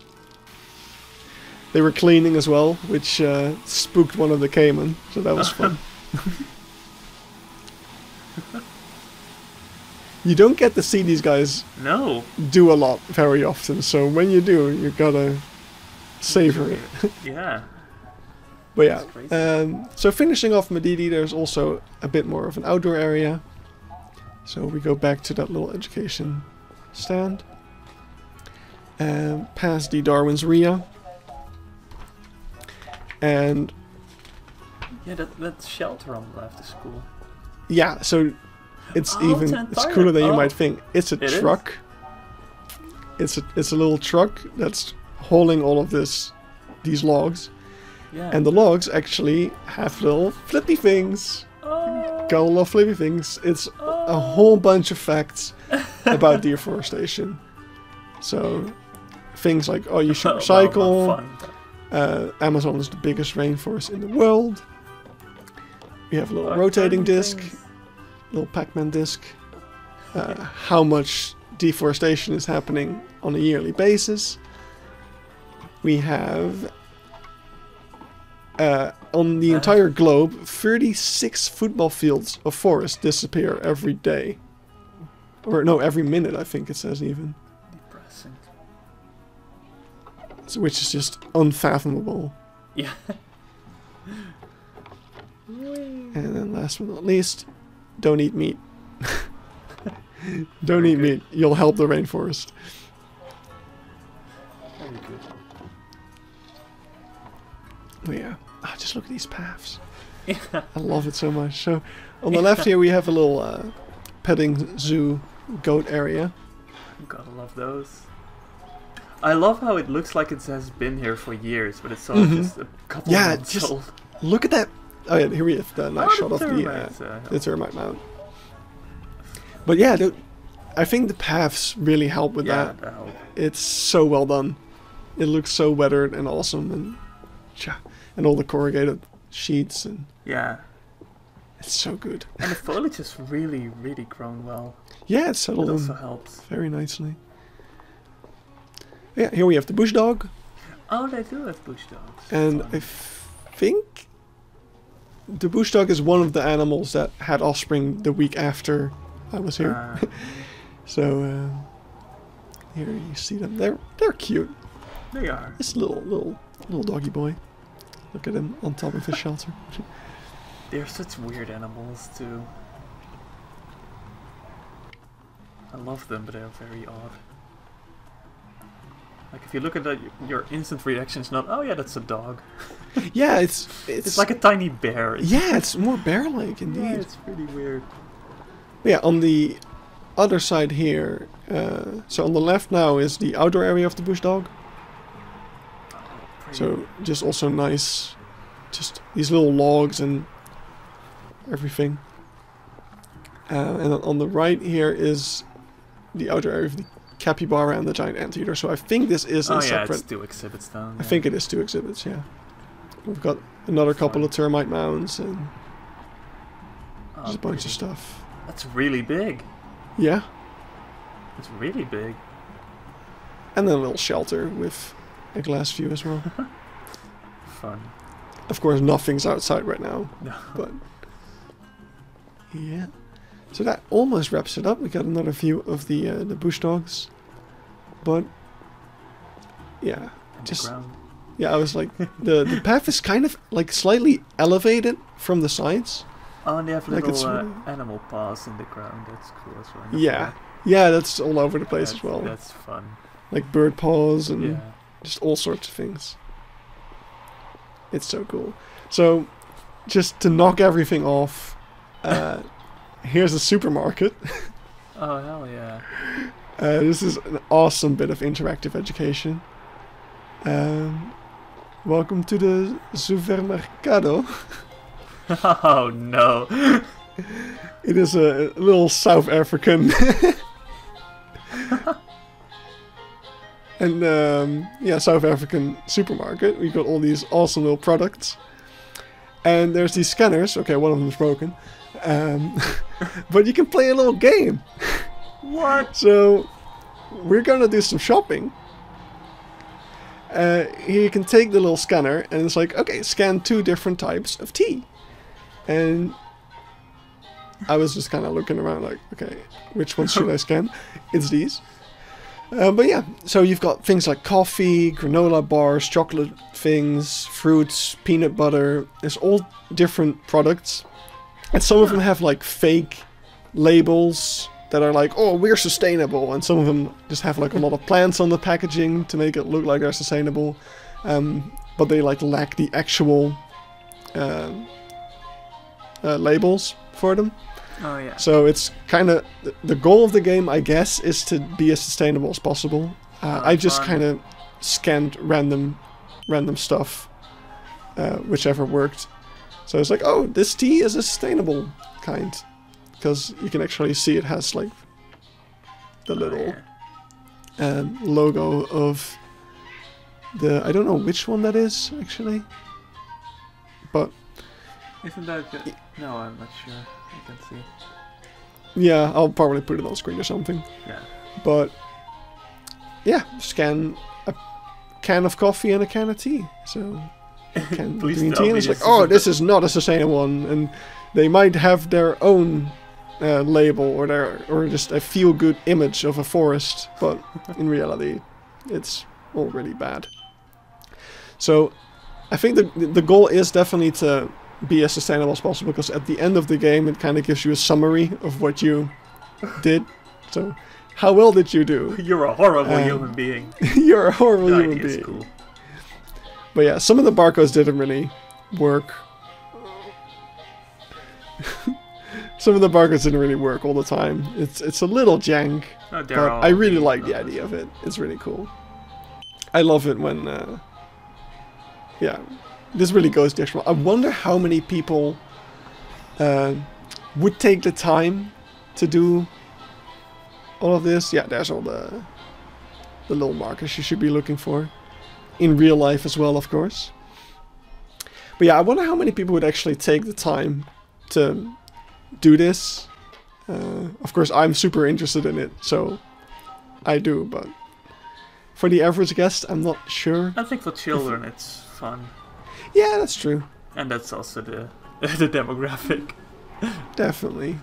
S1: They were cleaning as well, which uh, spooked one of the caiman, so that was fun. you don't get to see these guys
S2: No.
S1: do a lot very often, so when you do, you gotta savor it.
S2: Yeah.
S1: But yeah, um, so finishing off Madidi, there's also a bit more of an outdoor area. So we go back to that little education stand. Um, past the Darwin's Rhea. And
S2: Yeah, that that shelter on the left is cool.
S1: yeah, so it's
S2: Oh,
S1: even
S2: it's
S1: it's cooler than you
S2: oh.
S1: might think. It's a
S2: It is?
S1: truck. It's a it's a little truck that's hauling all of this these logs.
S2: Yeah.
S1: And the logs actually have little flippy things.
S2: oh,
S1: Gotta love flippy things. It's a whole oh. bunch of facts about deforestation. So, things like oh, you should
S2: well,
S1: recycle.
S2: but-
S1: Uh, Amazon is the biggest rainforest in the world. We have a little rotating disc,
S2: things.
S1: little Pac-Man disc. Uh, how much deforestation is happening on a yearly basis. We have uh, on the entire globe 36 football fields of forest disappear every day. Or no, every minute I think it says even. Which is just unfathomable.
S2: Yeah.
S1: And then last but not least, don't eat meat. don't
S2: Very
S1: eat
S2: good.
S1: meat. You'll help the rainforest.
S2: Very good.
S1: Oh yeah. Ah, just look at these paths.
S2: Yeah.
S1: I love it so much. So on the left here we have a little uh, petting zoo goat area.
S2: Gotta love those. I love how it looks like it has been here for years, but it's sort
S1: Mhm.
S2: just a couple
S1: Yeah,
S2: months
S1: just-
S2: old.
S1: Look at that. Oh yeah, here we have the nice
S2: Oh,
S1: shot of the uh, the termite mound. But yeah, the, I think the paths really help with
S2: yeah,
S1: that.
S2: help.
S1: It's so well done. It looks so weathered and awesome, and and all the corrugated sheets, and
S2: Yeah.
S1: it's so good.
S2: And the foliage is really, really grown well.
S1: Yeah, it's
S2: It
S1: settled
S2: also
S1: in
S2: helps.
S1: very nicely. Yeah, here we have the bush dog,
S2: Oh, they do have bush dogs.
S1: and I think the bush dog is one of the animals that had offspring the week after I was here.
S2: Ah,
S1: So uh, here you see them. They're they're cute.
S2: they are.
S1: This little little little doggy boy. Look at him on top of his shelter.
S2: They're such weird animals too. I love them, but they're very odd. Like if you look at that, your instant reaction is not, "Oh yeah, that's a dog."
S1: yeah, it's it's,
S2: It's like a tiny bear. It's,
S1: yeah, it's more bear-like indeed.
S2: yeah, it's pretty weird.
S1: Yeah, on the other side here, uh, so on the left now is the outdoor area of the bush dog. So just also nice, just these little logs and everything. Uh, and on the right here is the outer area of the capybara and the giant anteater. So I think this is a
S2: oh yeah,
S1: separate.
S2: it's two exhibits down.
S1: I think it is two exhibits. Yeah, we've got another couple of termite mounds and
S2: Oh,
S1: just a bunch
S2: pretty.
S1: of stuff.
S2: That's really big.
S1: Yeah,
S2: It's really big.
S1: and then a little shelter with a glass view as well.
S2: Fun.
S1: Of course, nothing's outside right now,
S2: No.
S1: but yeah. So that almost wraps it up. We got another view of the uh, the bush dogs, but yeah, just- yeah. I was like, the the path is kind of like slightly elevated from the sides.
S2: Oh, and they have
S1: like
S2: little uh,
S1: really-
S2: animal paws in the ground. That's cool as well.
S1: Yeah, yeah. That's all over the place
S2: that's,
S1: as well.
S2: That's fun.
S1: Like bird paws and
S2: Yeah.
S1: just all sorts of things. It's so cool. So, just to knock everything off, uh, here's a supermarket.
S2: Oh hell yeah.
S1: Uh, this is an awesome bit of interactive education. Um, welcome to the supermercado.
S2: Oh no.
S1: It is a little South African. and um, yeah, South African supermarket. We've got all these awesome little products. And there's these scanners. Okay, one of them is broken. Um, but you can play a little game.
S2: What?
S1: So we're gonna do some shopping. Uh, here you can take the little scanner and it's like, okay, scan two different types of tea. And I was just kind of looking around like, okay, which ones should I scan? It's these. Uh, but yeah, so you've got things like coffee, granola bars, chocolate things, fruits, peanut butter. There's all different products. And some of them have like fake labels that are like, oh, we're sustainable. And some of them just have like a lot of plants on the packaging to make it look like they're sustainable. Um, but they like lack the actual uh, uh, labels for them.
S2: Oh yeah.
S1: So it's kind of the goal of the game, I guess, is to be as sustainable as possible. Uh, I just kind of scanned random, random stuff, uh, whichever worked. So it's like, oh, this tea is a sustainable kind, because you can actually see it has like the
S2: Oh,
S1: little um, logo of the. I don't know which one that is actually, but
S2: Isn't that good? No, I'm not sure. I can see.
S1: yeah, I'll probably put it on screen or something.
S2: Yeah.
S1: But yeah, scan a can of coffee and a can of tea. So a can of
S2: Please
S1: green
S2: tell
S1: tea, and
S2: me
S1: it's like, oh, this is not a sustainable one, and they might have their own uh, label or their or just a feel good image of a forest, but in reality, it's all really bad. So I think the the goal is definitely to be as sustainable as possible because at the end of the game it kind of gives you a summary of what you did. So how well did you do?
S2: You're a horrible
S1: Um,
S2: human being.
S1: You're a horrible human being.
S2: cool.
S1: But yeah, some of the barcodes didn't really work. some of the barcodes didn't really work all the time. It's it's a little jank,
S2: Oh,
S1: but I really like the idea of it. It's really cool. I love it when, uh, yeah, this really goes the extra. I wonder how many people uh, would take the time to do all of this. Yeah, there's all the the little markers you should be looking for in real life as well, of course. But yeah, I wonder how many people would actually take the time to do this. Uh, of course, I'm super interested in it, so I do. But for the average guest, I'm not sure.
S2: I think for children it's fun,
S1: Yeah, that's true.
S2: and that's also the the demographic.
S1: Definitely.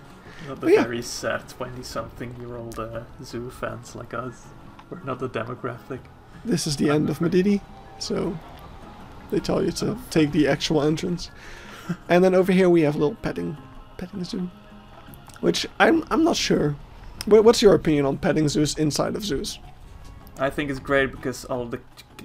S2: Not the
S1: yeah.
S2: very sad twenty-something-year-old uh, zoo fans like us. We're not the demographic.
S1: This is the end of Madidi, so they tell you to take the actual entrance. And then over here we have a little petting, petting zoo, which I'm I'm not sure. What, what's your opinion on petting zoos inside of zoos?
S2: I think it's great because all the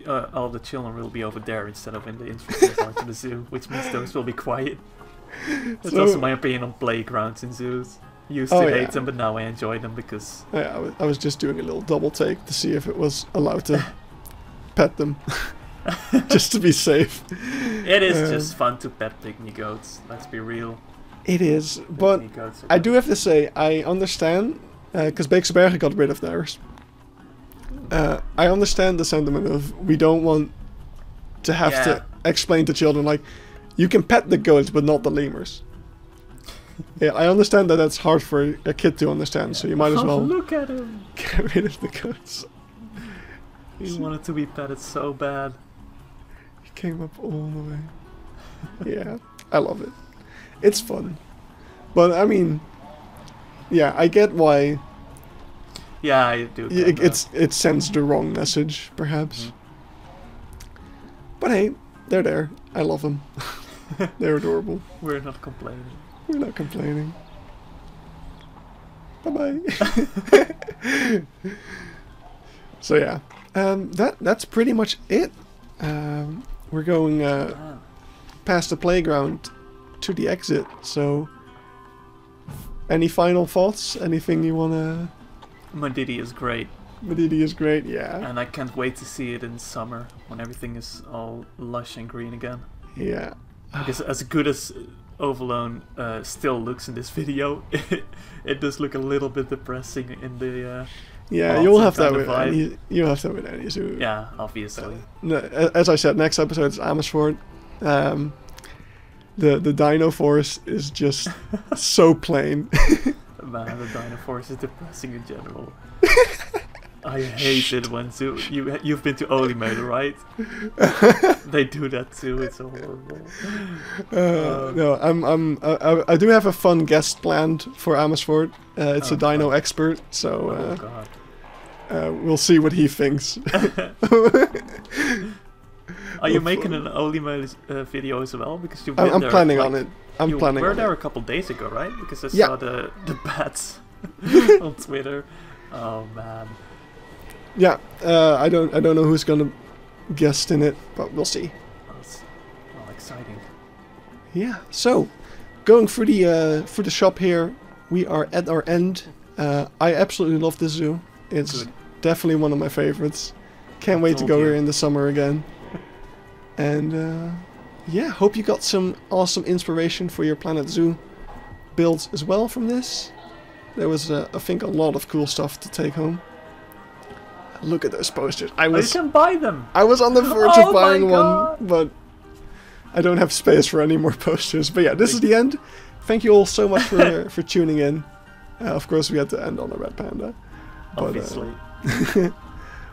S2: uh, all the children will be over there instead of in the entrance to the zoo, which means those will be quiet. That's
S1: So-
S2: also my opinion on playgrounds in zoos. Used
S1: Oh,
S2: to
S1: yeah.
S2: hate them, but now I enjoy them because
S1: I, I, I was just doing a little double take to see if it was allowed to pet them, just to be safe.
S2: it is
S1: Um,
S2: just fun to pet pygmy goats. Let's be real.
S1: It is, but
S2: Pygmy are
S1: I do have to say I understand because Beekse Bergen got rid of theirs. Uh, I understand the sentiment of we don't want to have
S2: Yeah.
S1: to explain to children like you can pet the goats but not the lemurs. yeah, I understand that that's hard for a kid to understand, so you might as
S2: Oh,
S1: well
S2: look at him.
S1: get rid of the goats.
S2: He wanted to be petted so bad.
S1: He came up all the way. yeah, I love it. It's fun, but I mean, yeah, I get why
S2: Yeah, I do. That.
S1: it's it sends the wrong message, perhaps.
S2: Mhm.
S1: But hey, they're there. I love them. they're adorable.
S2: We're not complaining.
S1: We're not complaining. Bye bye. so yeah, um, that that's pretty much it. Um, we're going uh, past the playground to the exit. So, any final thoughts? Anything you wanna?
S2: Mandidi is great,
S1: Madidi is great. Yeah,
S2: and I can't wait to see it in summer when everything is all lush and green again.
S1: yeah.
S2: Because as good as Overloon uh, still looks in this video. it does look a little bit depressing in the. Uh,
S1: Yeah, you'll have that with any. You'll have that with any zoo.
S2: yeah, obviously.
S1: No, as I said, next episode is Amersfoort. Um, the the Dino Force is just so plain.
S2: Man, the Dino Force is depressing in general. I hate it when zoo. You you've been to Olimade, right? they do that too. It's so horrible.
S1: Uh,
S2: Um,
S1: no, I'm I'm I, I- I do have a fun guest planned for Amersfoort. Uh, it's
S2: Oh,
S1: a dino
S2: fun.
S1: expert, so
S2: oh
S1: uh,
S2: god.
S1: Uh, we'll see what he thinks.
S2: Are you making an Olimade uh, video as well? Because you've
S1: I'm, I'm
S2: there,
S1: planning
S2: like,
S1: on it. I'm
S2: you
S1: planning
S2: were
S1: on
S2: there
S1: it.
S2: a couple days ago, right? Because I
S1: Yeah.
S2: saw the the bats on Twitter. Oh man.
S1: Yeah, uh, I don't I don't know who's gonna guest in it, but we'll see.
S2: That's well, exciting.
S1: Yeah. So, going through the uh, through the shop here, we are at our end. Uh, I absolutely love this zoo. It's
S2: Good.
S1: Definitely one of my favorites. Can't wait to go
S2: you.
S1: here in the summer again. And uh, yeah, hope you got some awesome inspiration for your Planet Zoo builds as well from this. There was, uh, I think, a lot of cool stuff to take home. Look at those posters. I
S2: Oh, you
S1: was
S2: can buy them.
S1: I was on the verge
S2: Oh
S1: of buying one, but I don't have space for any more posters. But yeah, this is the end. Thank you all so much for for tuning in. Uh, of course, we had to end on a red panda. But, uh,
S2: Obviously.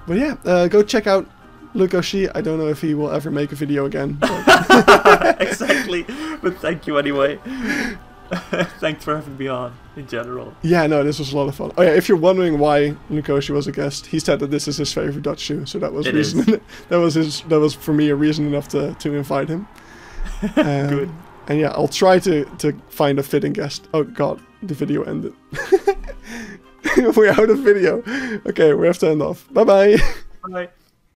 S1: But yeah, uh, go check out Lucoshi. I don't know if he will ever make a video again. But
S2: exactly. But thank you anyway. Thanks for having me on in general.
S1: yeah, no, this was a lot of fun. Oh yeah, if you're wondering why Lucoshi was a guest, he said that this is his favorite Dutch shoe, so that was
S2: It
S1: reason. that was his. That was for me a reason enough to to invite him. Um,
S2: Good.
S1: And yeah, I'll try to to find a fitting guest. Oh god, the video ended. We're out of video. Okay, we have to end off. Bye bye.
S2: Bye.